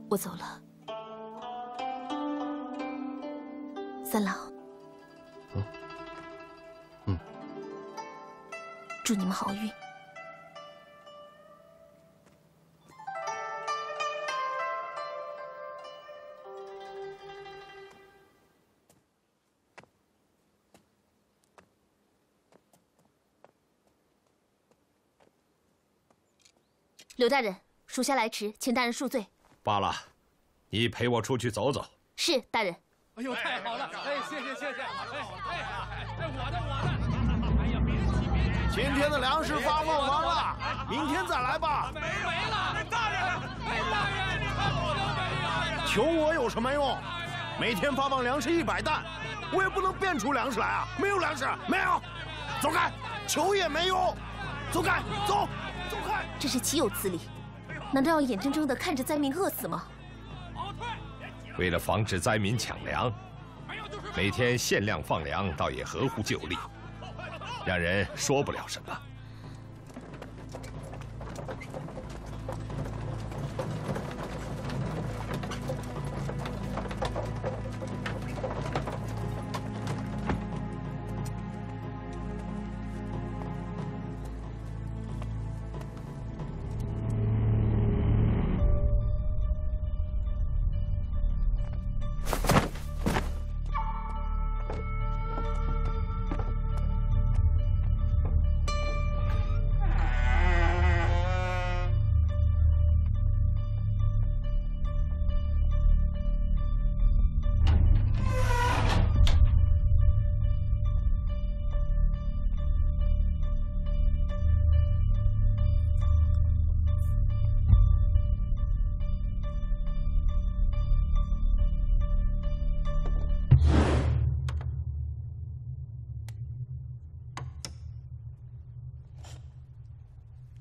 我走了，三郎。嗯。嗯。祝你们好运。刘大人，属下来迟，请大人恕罪。罢了，你陪我出去走走。是大人。哎呦，太好了！哎，谢谢谢谢。哎哎哎，我的我的。哎呀，别急别急。今天的粮食发放完了，明天再来吧。没没了，大人，哎大人，你看我都没有。求我有什么用？每天发放粮食一百担，我也不能变出粮食来啊！没有粮食，没有。走开，求也没用。走开，走。真是岂有此理！难道要眼睁睁的看着灾民饿死吗？为了防止灾民抢粮，每天限量放粮倒也合乎旧例，让人说不了什么。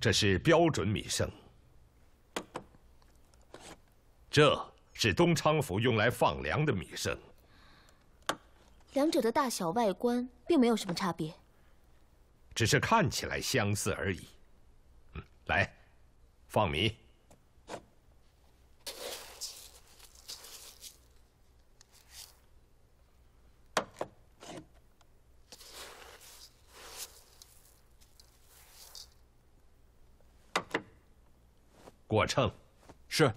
这是标准米生，这是东昌府用来放粮的米生。两者的大小、外观并没有什么差别，只是看起来相似而已。嗯，来，放米。过秤，是。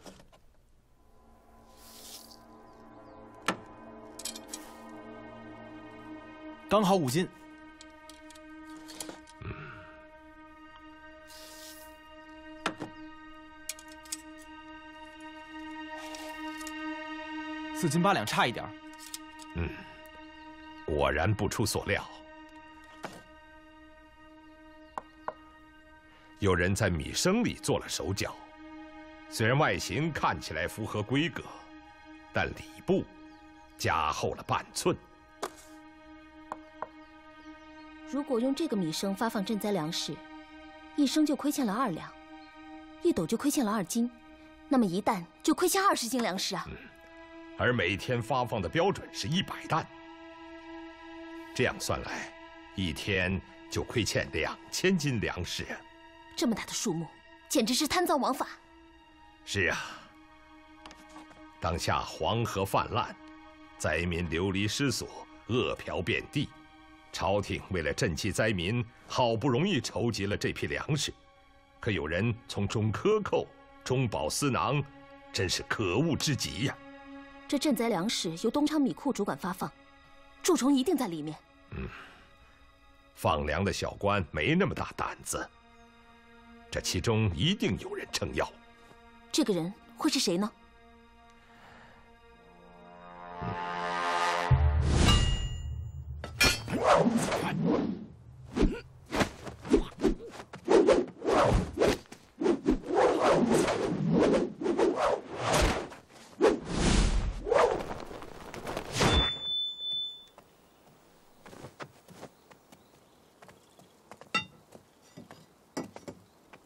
刚好五斤。嗯四斤八两，差一点。嗯，果然不出所料。有人在米生里做了手脚。虽然外形看起来符合规格，但里布加厚了半寸。如果用这个米生发放赈灾粮食，一升就亏欠了二两，一斗就亏欠了二斤，那么一担就亏欠二十斤粮食啊！而每天发放的标准是一百担，这样算来，一天就亏欠两千斤粮食啊！这么大的数目，简直是贪赃枉法！是啊，当下黄河泛滥，灾民流离失所，饿殍遍地。朝廷为了赈济灾民，好不容易筹集了这批粮食，可有人从中克扣，中饱私囊，真是可恶之极呀！这赈灾粮食由东昌米库主管发放，蛀虫一定在里面。嗯，放粮的小官没那么大胆子，这其中一定有人撑腰。这个人会是谁呢？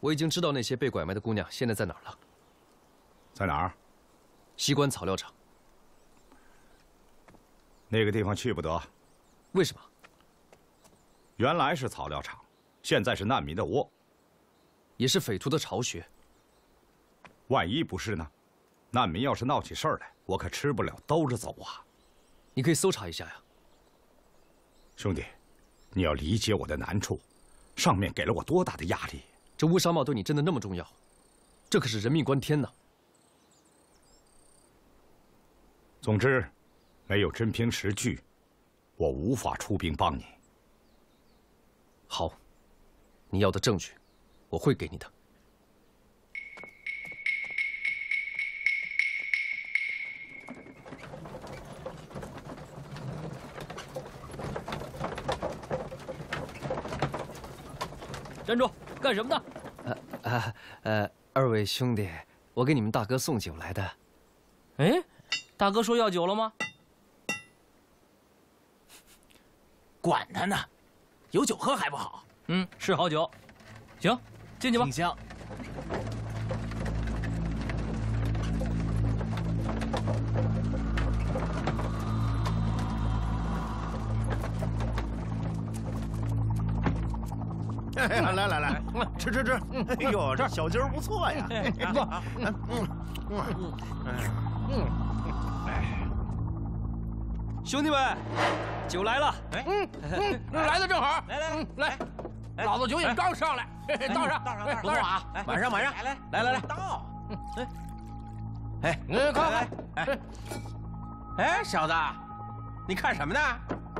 我已经知道那些被拐卖的姑娘现在在哪儿了。在哪儿？西关草料场。那个地方去不得。为什么？原来是草料场，现在是难民的窝，也是匪徒的巢穴。万一不是呢？难民要是闹起事儿来，我可吃不了兜着走啊！你可以搜查一下呀。兄弟，你要理解我的难处，上面给了我多大的压力。这乌纱帽对你真的那么重要？这可是人命关天呢。总之，没有真凭实据，我无法出兵帮你。好，你要的证据，我会给你的。站住！干什么呢？呃啊呃，二位兄弟，我给你们大哥送酒来的。哎，大哥说要酒了吗？管他呢，有酒喝还不好？嗯，是好酒。行，进去吧。挺香。[laughs] 来来来，吃吃吃！哎呦，这小鸡儿不错呀！不，嗯嗯嗯，兄弟们，酒来了！嗯嗯，[laughs] 来的正好。来来来，老子酒瘾刚上来，倒上倒上倒上啊！晚上晚上，来来来来，倒。哎，哎，快快！哎，哎，小子，你看什么呢？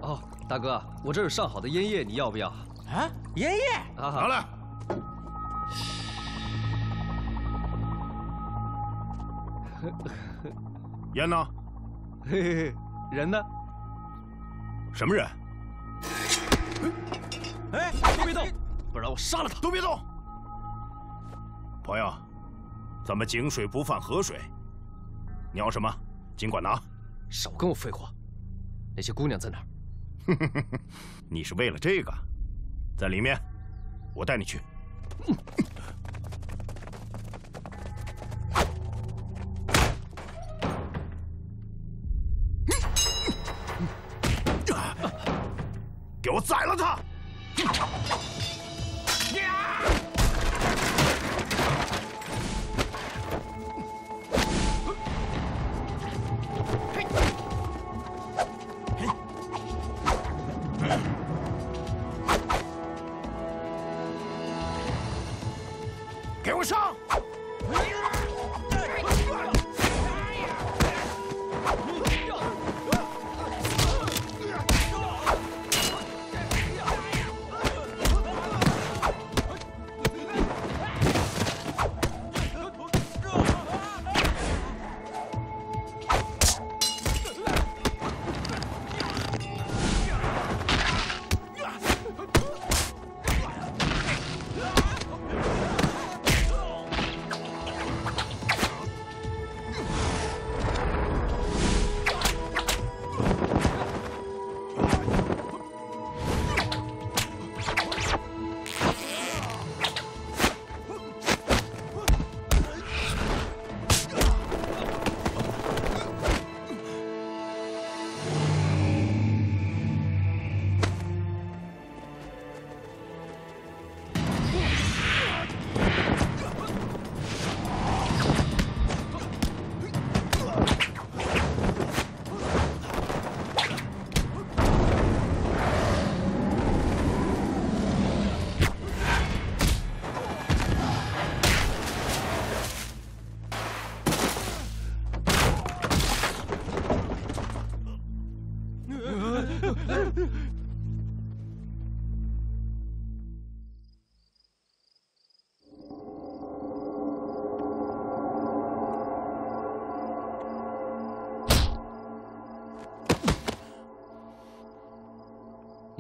哦，大哥，我这儿有上好的烟叶，你要不要？啊，烟叶，啊，拿来。[laughs] 烟呢？嘿嘿嘿，人呢？什么人？哎，都别动，不然我杀了他！都别动！朋友，咱们井水不犯河水，你要什么，尽管拿。少跟我废话！那些姑娘在哪儿？[laughs] 你是为了这个？在里面，我带你去。给 [laughs]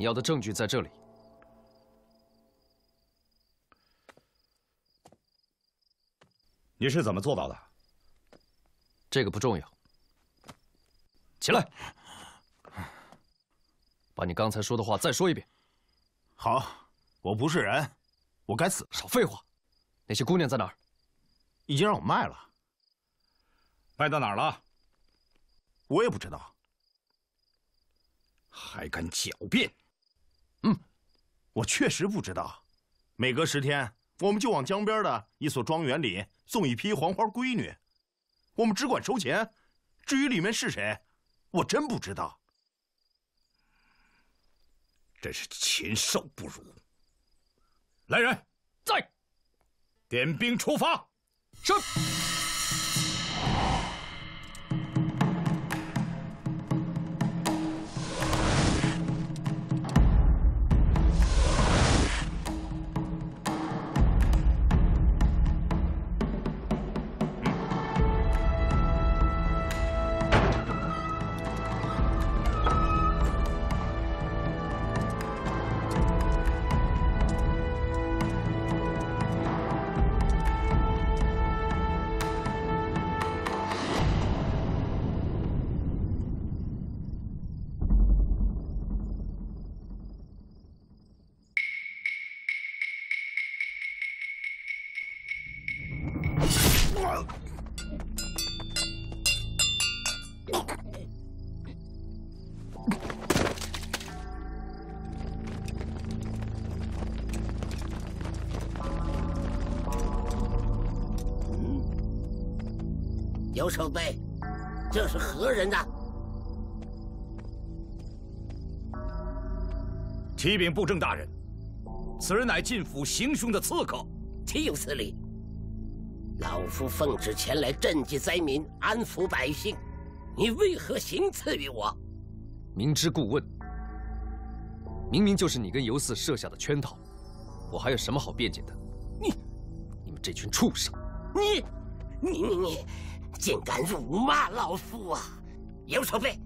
你要的证据在这里。你是怎么做到的？这个不重要。起来，把你刚才说的话再说一遍。好，我不是人，我该死。少废话，那些姑娘在哪儿？已经让我卖了。卖到哪儿了？我也不知道。还敢狡辩？嗯，我确实不知道。每隔十天，我们就往江边的一所庄园里送一批黄花闺女，我们只管收钱，至于里面是谁，我真不知道。真是禽兽不如！来人，在，点兵出发。是。守备，这是何人呐？启禀布政大人，此人乃进府行凶的刺客。岂有此理！老夫奉旨前来赈济灾民，安抚百姓，你为何行刺于我？明知故问。明明就是你跟尤四设下的圈套，我还有什么好辩解的？你，你们这群畜生！你，你你你！竟敢辱骂老夫啊！有守备，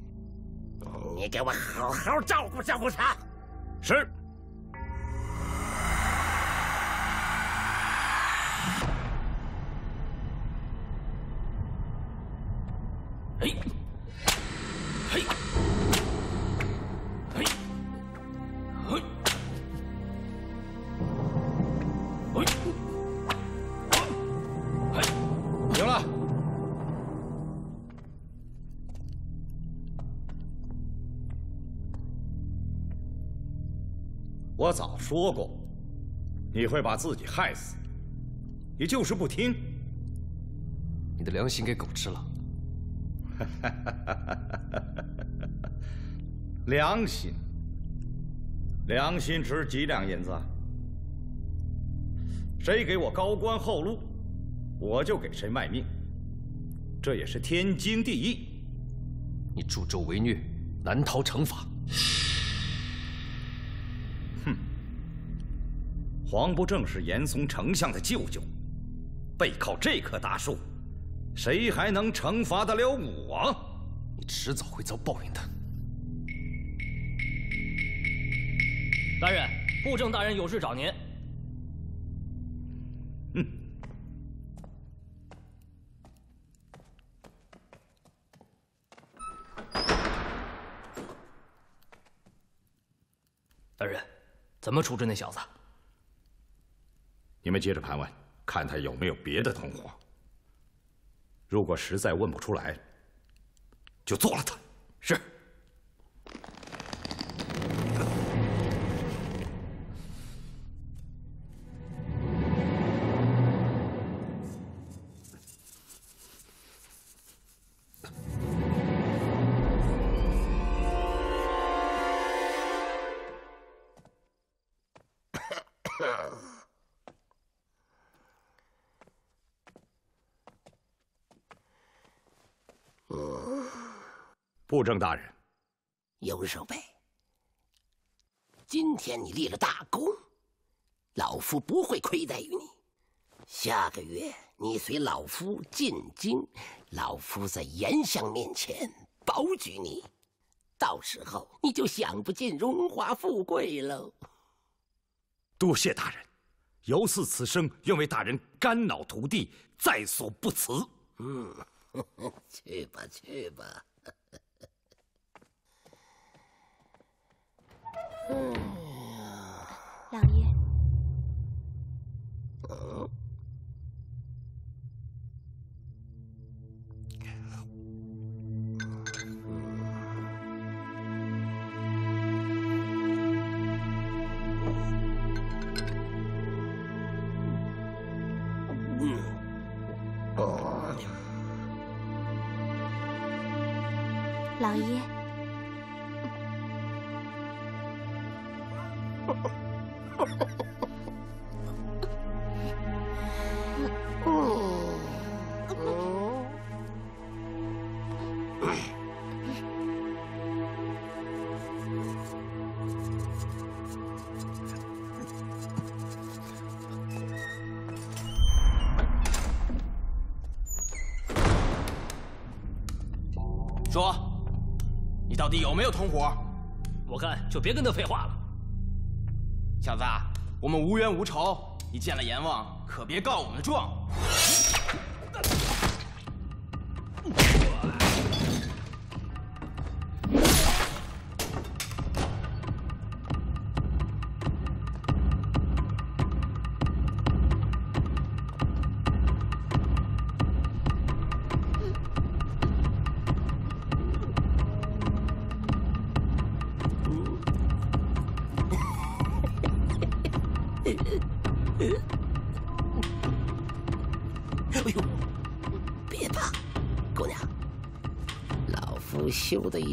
你给我好好照顾照顾他。是。说过，你会把自己害死，你就是不听。你的良心给狗吃了。[laughs] 良心，良心值几两银子？谁给我高官厚禄，我就给谁卖命，这也是天经地义。你助纣为虐，难逃惩罚。黄不正是严嵩丞相的舅舅，背靠这棵大树。谁还能惩罚得了我？你迟早会遭报应的。大人，布政大人有事找您。嗯。大人，怎么处置那小子？你们接着盘问，看他有没有别的同伙。如果实在问不出来，就做了他。是。布政大人，尤守备。今天你立了大功，老夫不会亏待于你。下个月你随老夫进京，老夫在严相面前保举你。到时候你就享不尽荣华富贵喽。多谢大人，尤似此生愿为大人肝脑涂地，在所不辞。嗯，去 [laughs] 吧去吧。老爷，就别跟他废话了。小子，我们无冤无仇，你见了阎王可别告我们的状。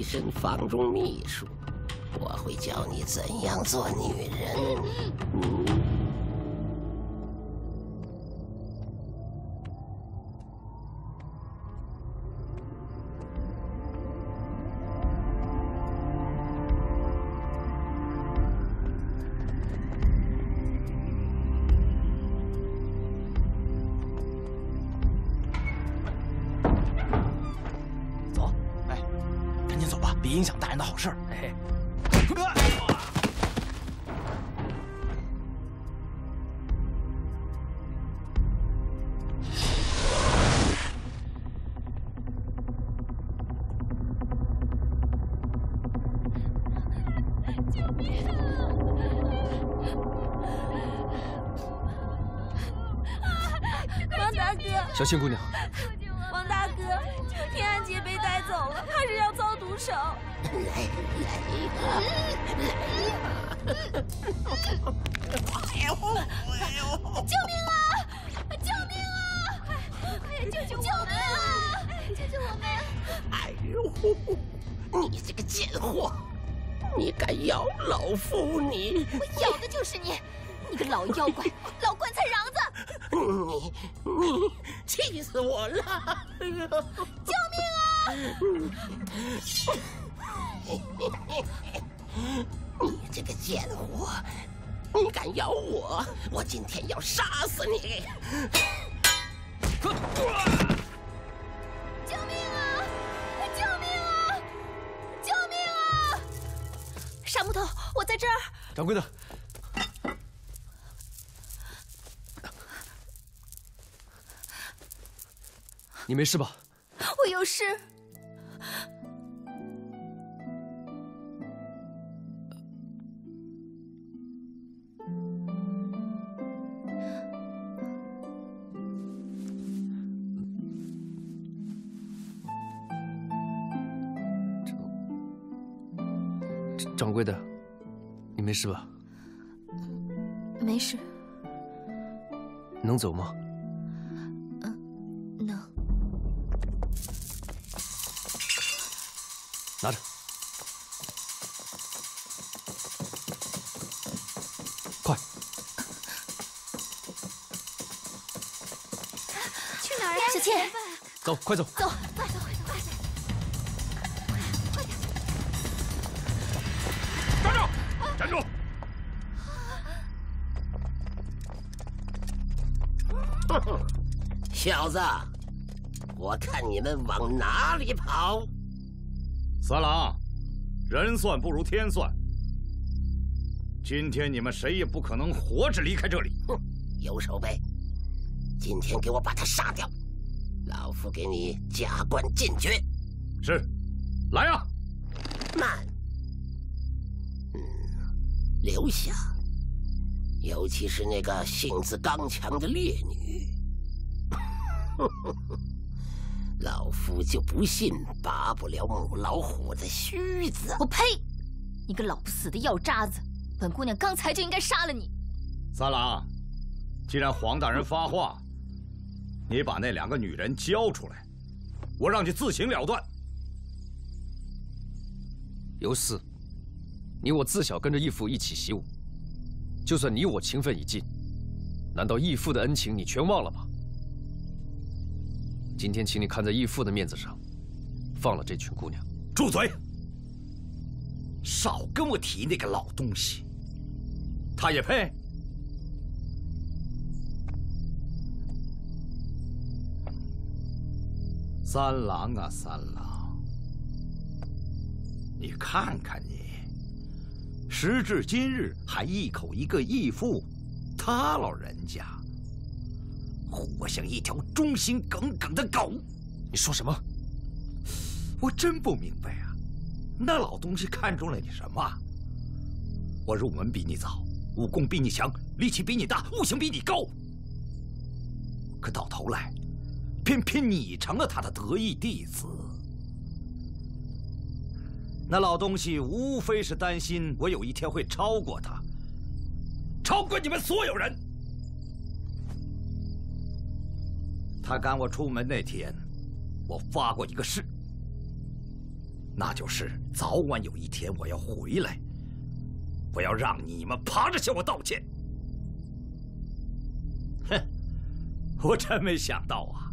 一身房中秘书，我会教你怎样做女人。小青姑娘，王大哥，天安杰被带走了，怕是要遭毒手。来来呀！哎呦救命啊！救命啊！快救救救命啊！救救我们！哎呦，你这个贱货，你敢咬老夫你！我咬的就是你，你个老妖怪，老棺材瓤子！你 [laughs] 你气死我了！救命啊！你 [laughs] 这个贱货，你敢咬我，我今天要杀死你！救命啊！救命啊！救命啊！傻木头，我在这儿。掌柜的，你没事吧？我有事。掌柜的，你没事吧？没事，能走吗？拿着。快，去哪儿啊？小倩，走，快走。走，快走，快走，快走！站住！站住！小子，我看你们往哪里跑！三郎，人算不如天算。今天你们谁也不可能活着离开这里。哼，有守备。今天给我把他杀掉，老夫给你加官进爵。是，来啊！慢。嗯，留下。尤其是那个性子刚强的烈女。[laughs] 老夫就不信拔不了母老虎的须子！我呸！你个老不死的药渣子！本姑娘刚才就应该杀了你。三郎，既然黄大人发话，你把那两个女人交出来，我让你自行了断。尤四，你我自小跟着义父一起习武，就算你我情分已尽，难道义父的恩情你全忘了吗？今天，请你看在义父的面子上，放了这群姑娘。住嘴！少跟我提那个老东西。他也配？三郎啊，三郎，你看看你，时至今日还一口一个义父，他老人家。活像一条忠心耿耿的狗！你说什么？我真不明白啊！那老东西看中了你什么？我入门比你早，武功比你强，力气比你大，悟性比你高。可到头来，偏偏你成了他的得意弟子。那老东西无非是担心我有一天会超过他，超过你们所有人。他赶我出门那天，我发过一个誓，那就是早晚有一天我要回来，我要让你们爬着向我道歉。哼，我真没想到啊！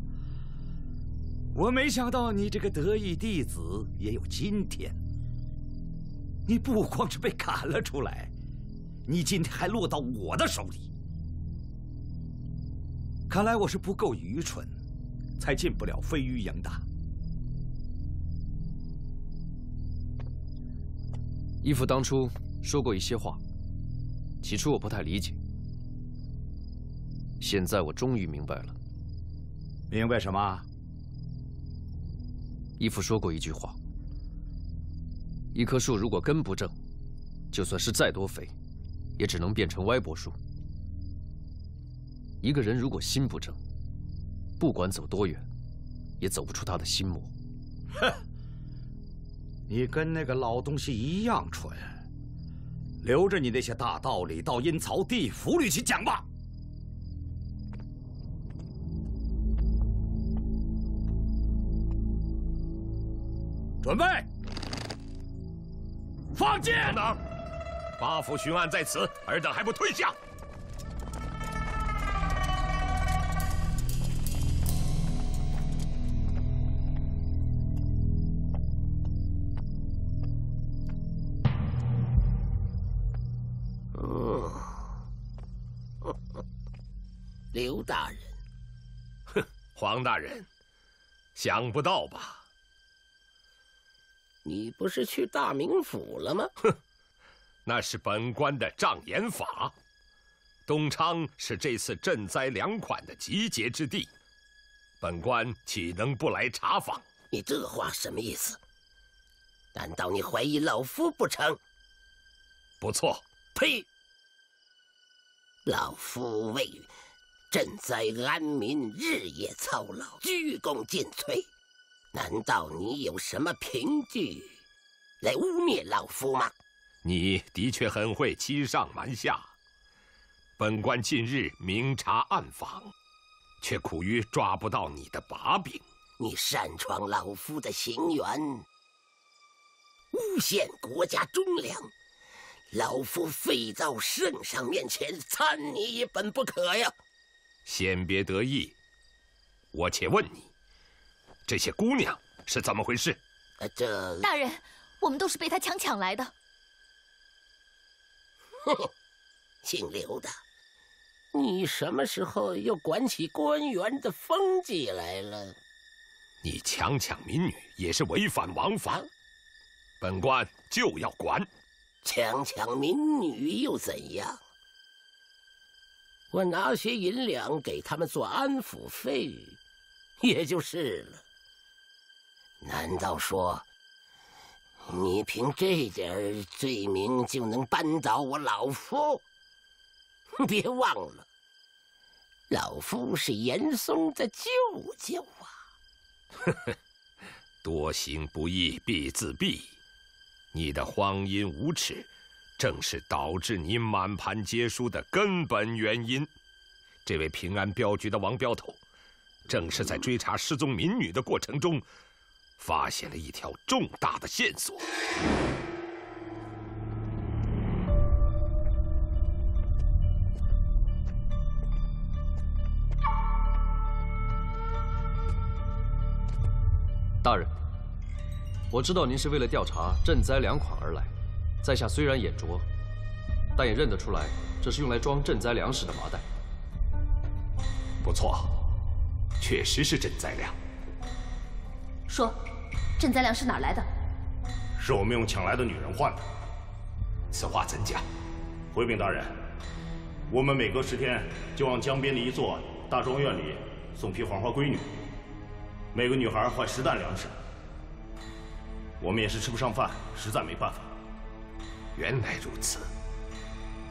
我没想到你这个得意弟子也有今天。你不光是被赶了出来，你今天还落到我的手里。看来我是不够愚蠢，才进不了飞鱼营的。义父当初说过一些话，起初我不太理解，现在我终于明白了。明白什么？义父说过一句话：一棵树如果根不正，就算是再多肥，也只能变成歪脖树。一个人如果心不正，不管走多远，也走不出他的心魔。哼！你跟那个老东西一样蠢，留着你那些大道理到阴曹地府里去讲吧。准备，放箭！等等，八府巡案在此，尔等还不退下？刘大人，哼，黄大人，想不到吧？你不是去大名府了吗？哼，那是本官的障眼法。东昌是这次赈灾粮款的集结之地，本官岂能不来查访？你这话什么意思？难道你怀疑老夫不成？不错。呸！老夫为。赈灾安民，日夜操劳，鞠躬尽瘁。难道你有什么凭据来污蔑老夫吗？你的确很会欺上瞒下。本官近日明察暗访，却苦于抓不到你的把柄。你擅闯老夫的行辕，诬陷国家忠良，老夫非遭圣上面前参你一本不可呀！先别得意，我且问你，这些姑娘是怎么回事？这大人，我们都是被他强抢来的。哼，姓刘的，你什么时候又管起官员的风纪来了？你强抢民女也是违反王法。本官就要管。强抢民女又怎样？我拿些银两给他们做安抚费，[laughs] 也就是了。难道说你凭这点罪名就能扳倒我老夫？[laughs] 别忘了，老夫是严嵩的舅舅啊！呵呵，多行不义必自毙。你的荒淫无耻，正是导致你满盘皆输的根本原因。这位平安镖局的王镖头，正是在追查失踪民女的过程中，发现了一条重大的线索。大人，我知道您是为了调查赈灾粮款而来，在下虽然眼拙，但也认得出来，这是用来装赈灾粮食的麻袋。不错，确实是赈灾粮。说，赈灾粮是哪来的？是我们用抢来的女人换的。此话怎讲？回禀大人，我们每隔十天就往江边的一座大庄院里送批黄花闺女。每个女孩换十担粮食，我们也是吃不上饭，实在没办法。原来如此，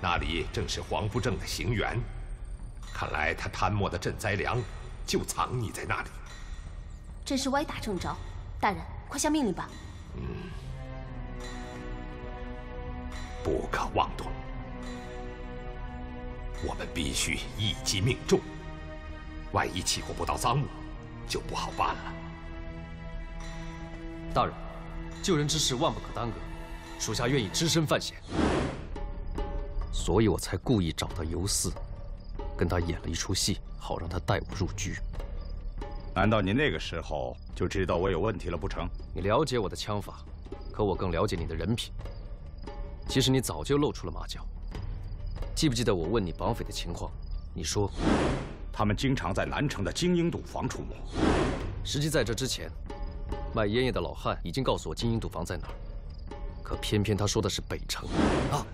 那里正是黄不正的行辕。看来他贪墨的赈灾粮就藏匿在那里。真是歪打正着，大人快下命令吧。嗯，不可妄动，我们必须一击命中。万一起过不到赃物。就不好办了。大人，救人之事万不可耽搁，属下愿意只身犯险，所以我才故意找到尤四，跟他演了一出戏，好让他带我入局。难道你那个时候就知道我有问题了不成？你了解我的枪法，可我更了解你的人品。其实你早就露出了马脚。记不记得我问你绑匪的情况？你说。他们经常在南城的精英赌房出没。实际在这之前，卖烟叶的老汉已经告诉我精英赌房在哪儿，可偏偏他说的是北城。啊，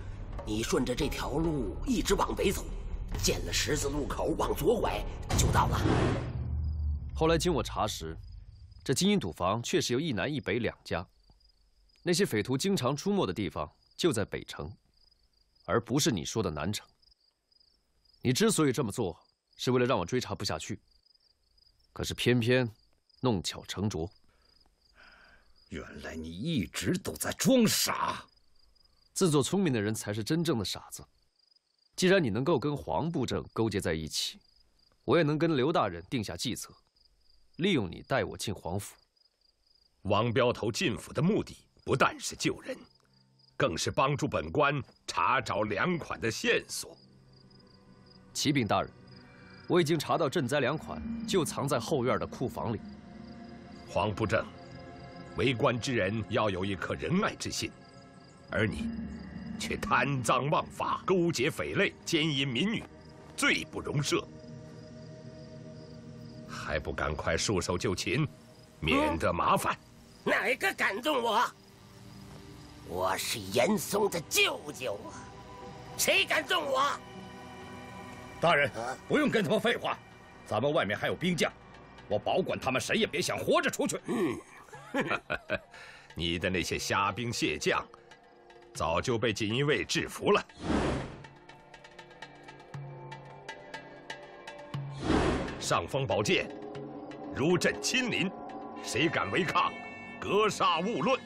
你顺着这条路一直往北走，见了十字路口往左拐就到了。后来经我查实，这金银赌房确实有一南一北两家，那些匪徒经常出没的地方就在北城，而不是你说的南城。你之所以这么做。是为了让我追查不下去，可是偏偏弄巧成拙。原来你一直都在装傻，自作聪明的人才是真正的傻子。既然你能够跟黄布政勾结在一起，我也能跟刘大人定下计策，利用你带我进皇府。王镖头进府的目的不但是救人，更是帮助本官查找粮款的线索。启禀大人。我已经查到赈灾粮款就藏在后院的库房里。黄布政，为官之人要有一颗仁爱之心，而你却贪赃枉法、勾结匪类、奸淫民女，罪不容赦。还不赶快束手就擒，免得麻烦！哪个敢动我？我是严嵩的舅舅啊！谁敢动我？大人，不用跟他们废话，咱们外面还有兵将，我保管他们谁也别想活着出去。嗯，[laughs] 你的那些虾兵蟹将，早就被锦衣卫制服了。尚方宝剑，如朕亲临，谁敢违抗，格杀勿论。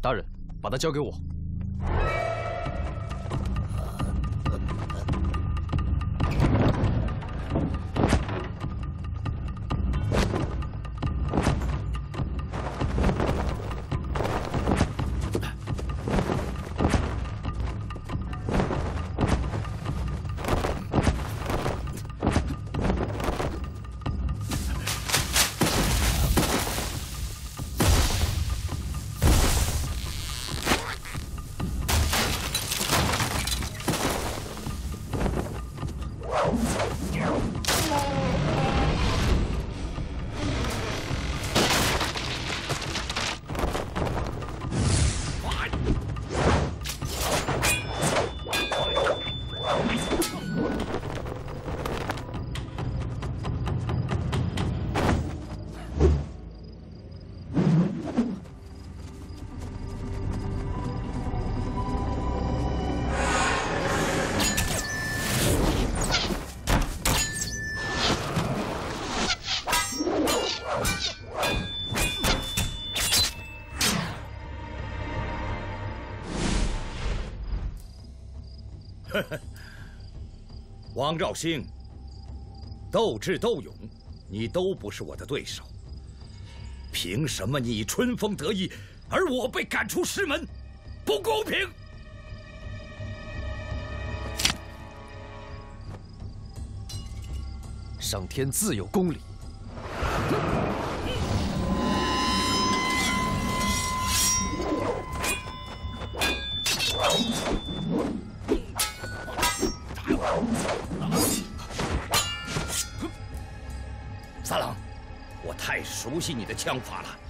大人，把他交给我。方兆兴，斗智斗勇，你都不是我的对手。凭什么你春风得意，而我被赶出师门？不公平！上天自有公理。枪法了。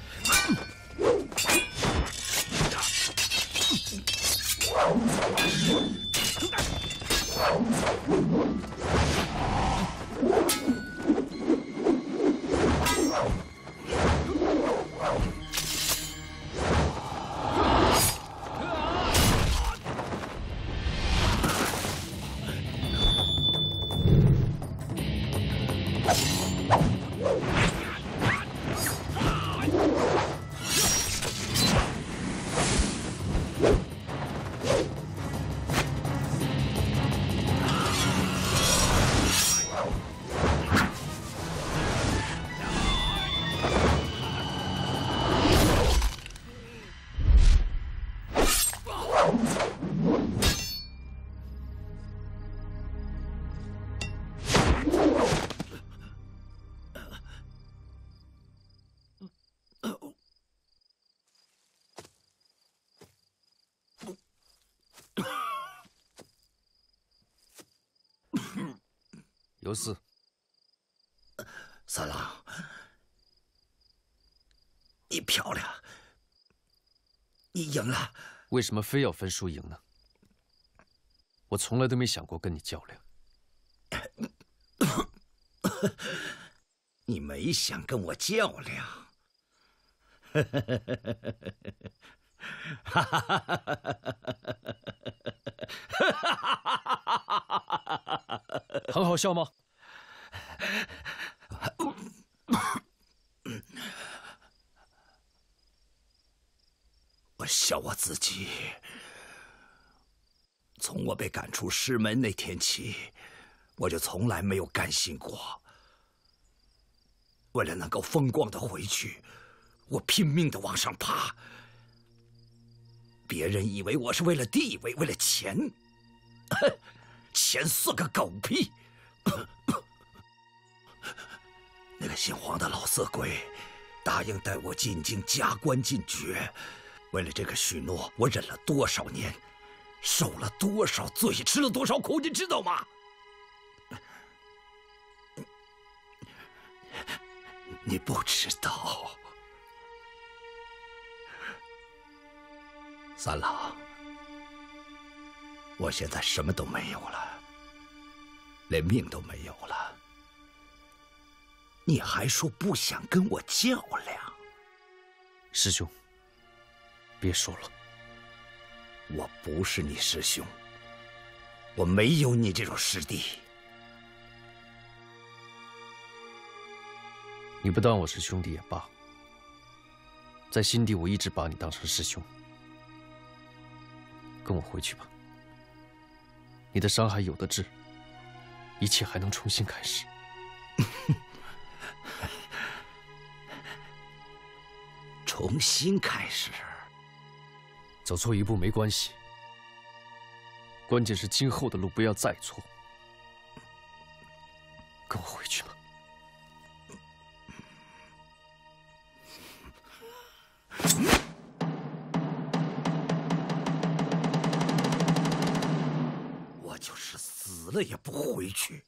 有事。三郎，你漂亮，你赢了。为什么非要分输赢呢？我从来都没想过跟你较量。你没想跟我较量。哈哈哈哈哈哈很好笑吗？我笑我自己。从我被赶出师门那天起，我就从来没有甘心过。为了能够风光的回去，我拼命的往上爬。别人以为我是为了地位，为了钱，钱算个狗屁！那个姓黄的老色鬼，答应带我进京加官进爵。为了这个许诺，我忍了多少年，受了多少罪，吃了多少苦，你知道吗？你不知道，三郎，我现在什么都没有了，连命都没有了。你还说不想跟我较量？师兄，别说了。我不是你师兄，我没有你这种师弟。你不当我是兄弟也罢，在心底我一直把你当成师兄。跟我回去吧，你的伤还有的治，一切还能重新开始。[laughs] 重新开始，走错一步没关系，关键是今后的路不要再错。跟我回去吧。我就是死了也不回去。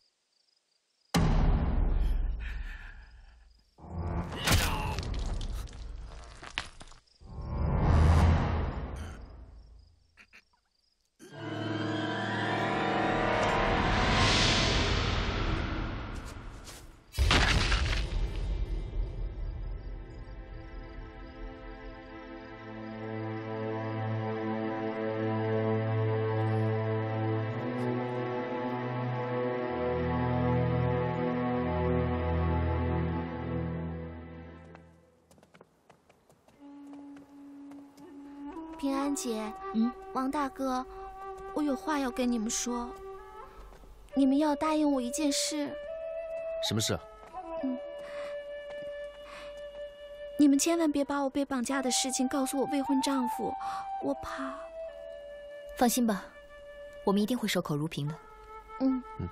姐，嗯，王大哥，我有话要跟你们说。你们要答应我一件事。什么事？嗯，你们千万别把我被绑架的事情告诉我未婚丈夫，我怕。放心吧，我们一定会守口如瓶的。嗯。嗯。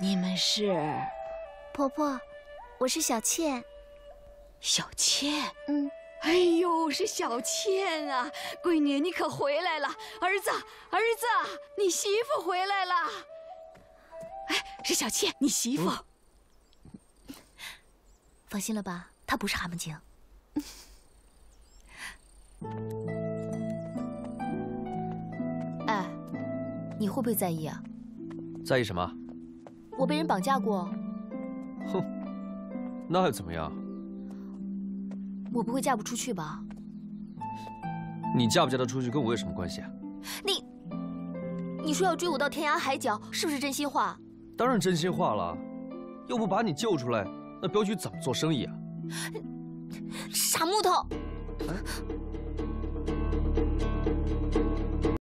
你们是？婆婆，我是小倩。小倩，嗯。哎呦，是小倩啊！闺女，你可回来了！儿子，儿子，你媳妇回来了！哎，是小倩，你媳妇。放心了吧，她不是蛤蟆精。[laughs] 哎，你会不会在意啊？在意什么？我被人绑架过。哼，那又怎么样？我不会嫁不出去吧？你嫁不嫁得出去跟我有什么关系啊？你，你说要追我到天涯海角，是不是真心话？当然真心话了，要不把你救出来，那镖局怎么做生意啊？傻木头！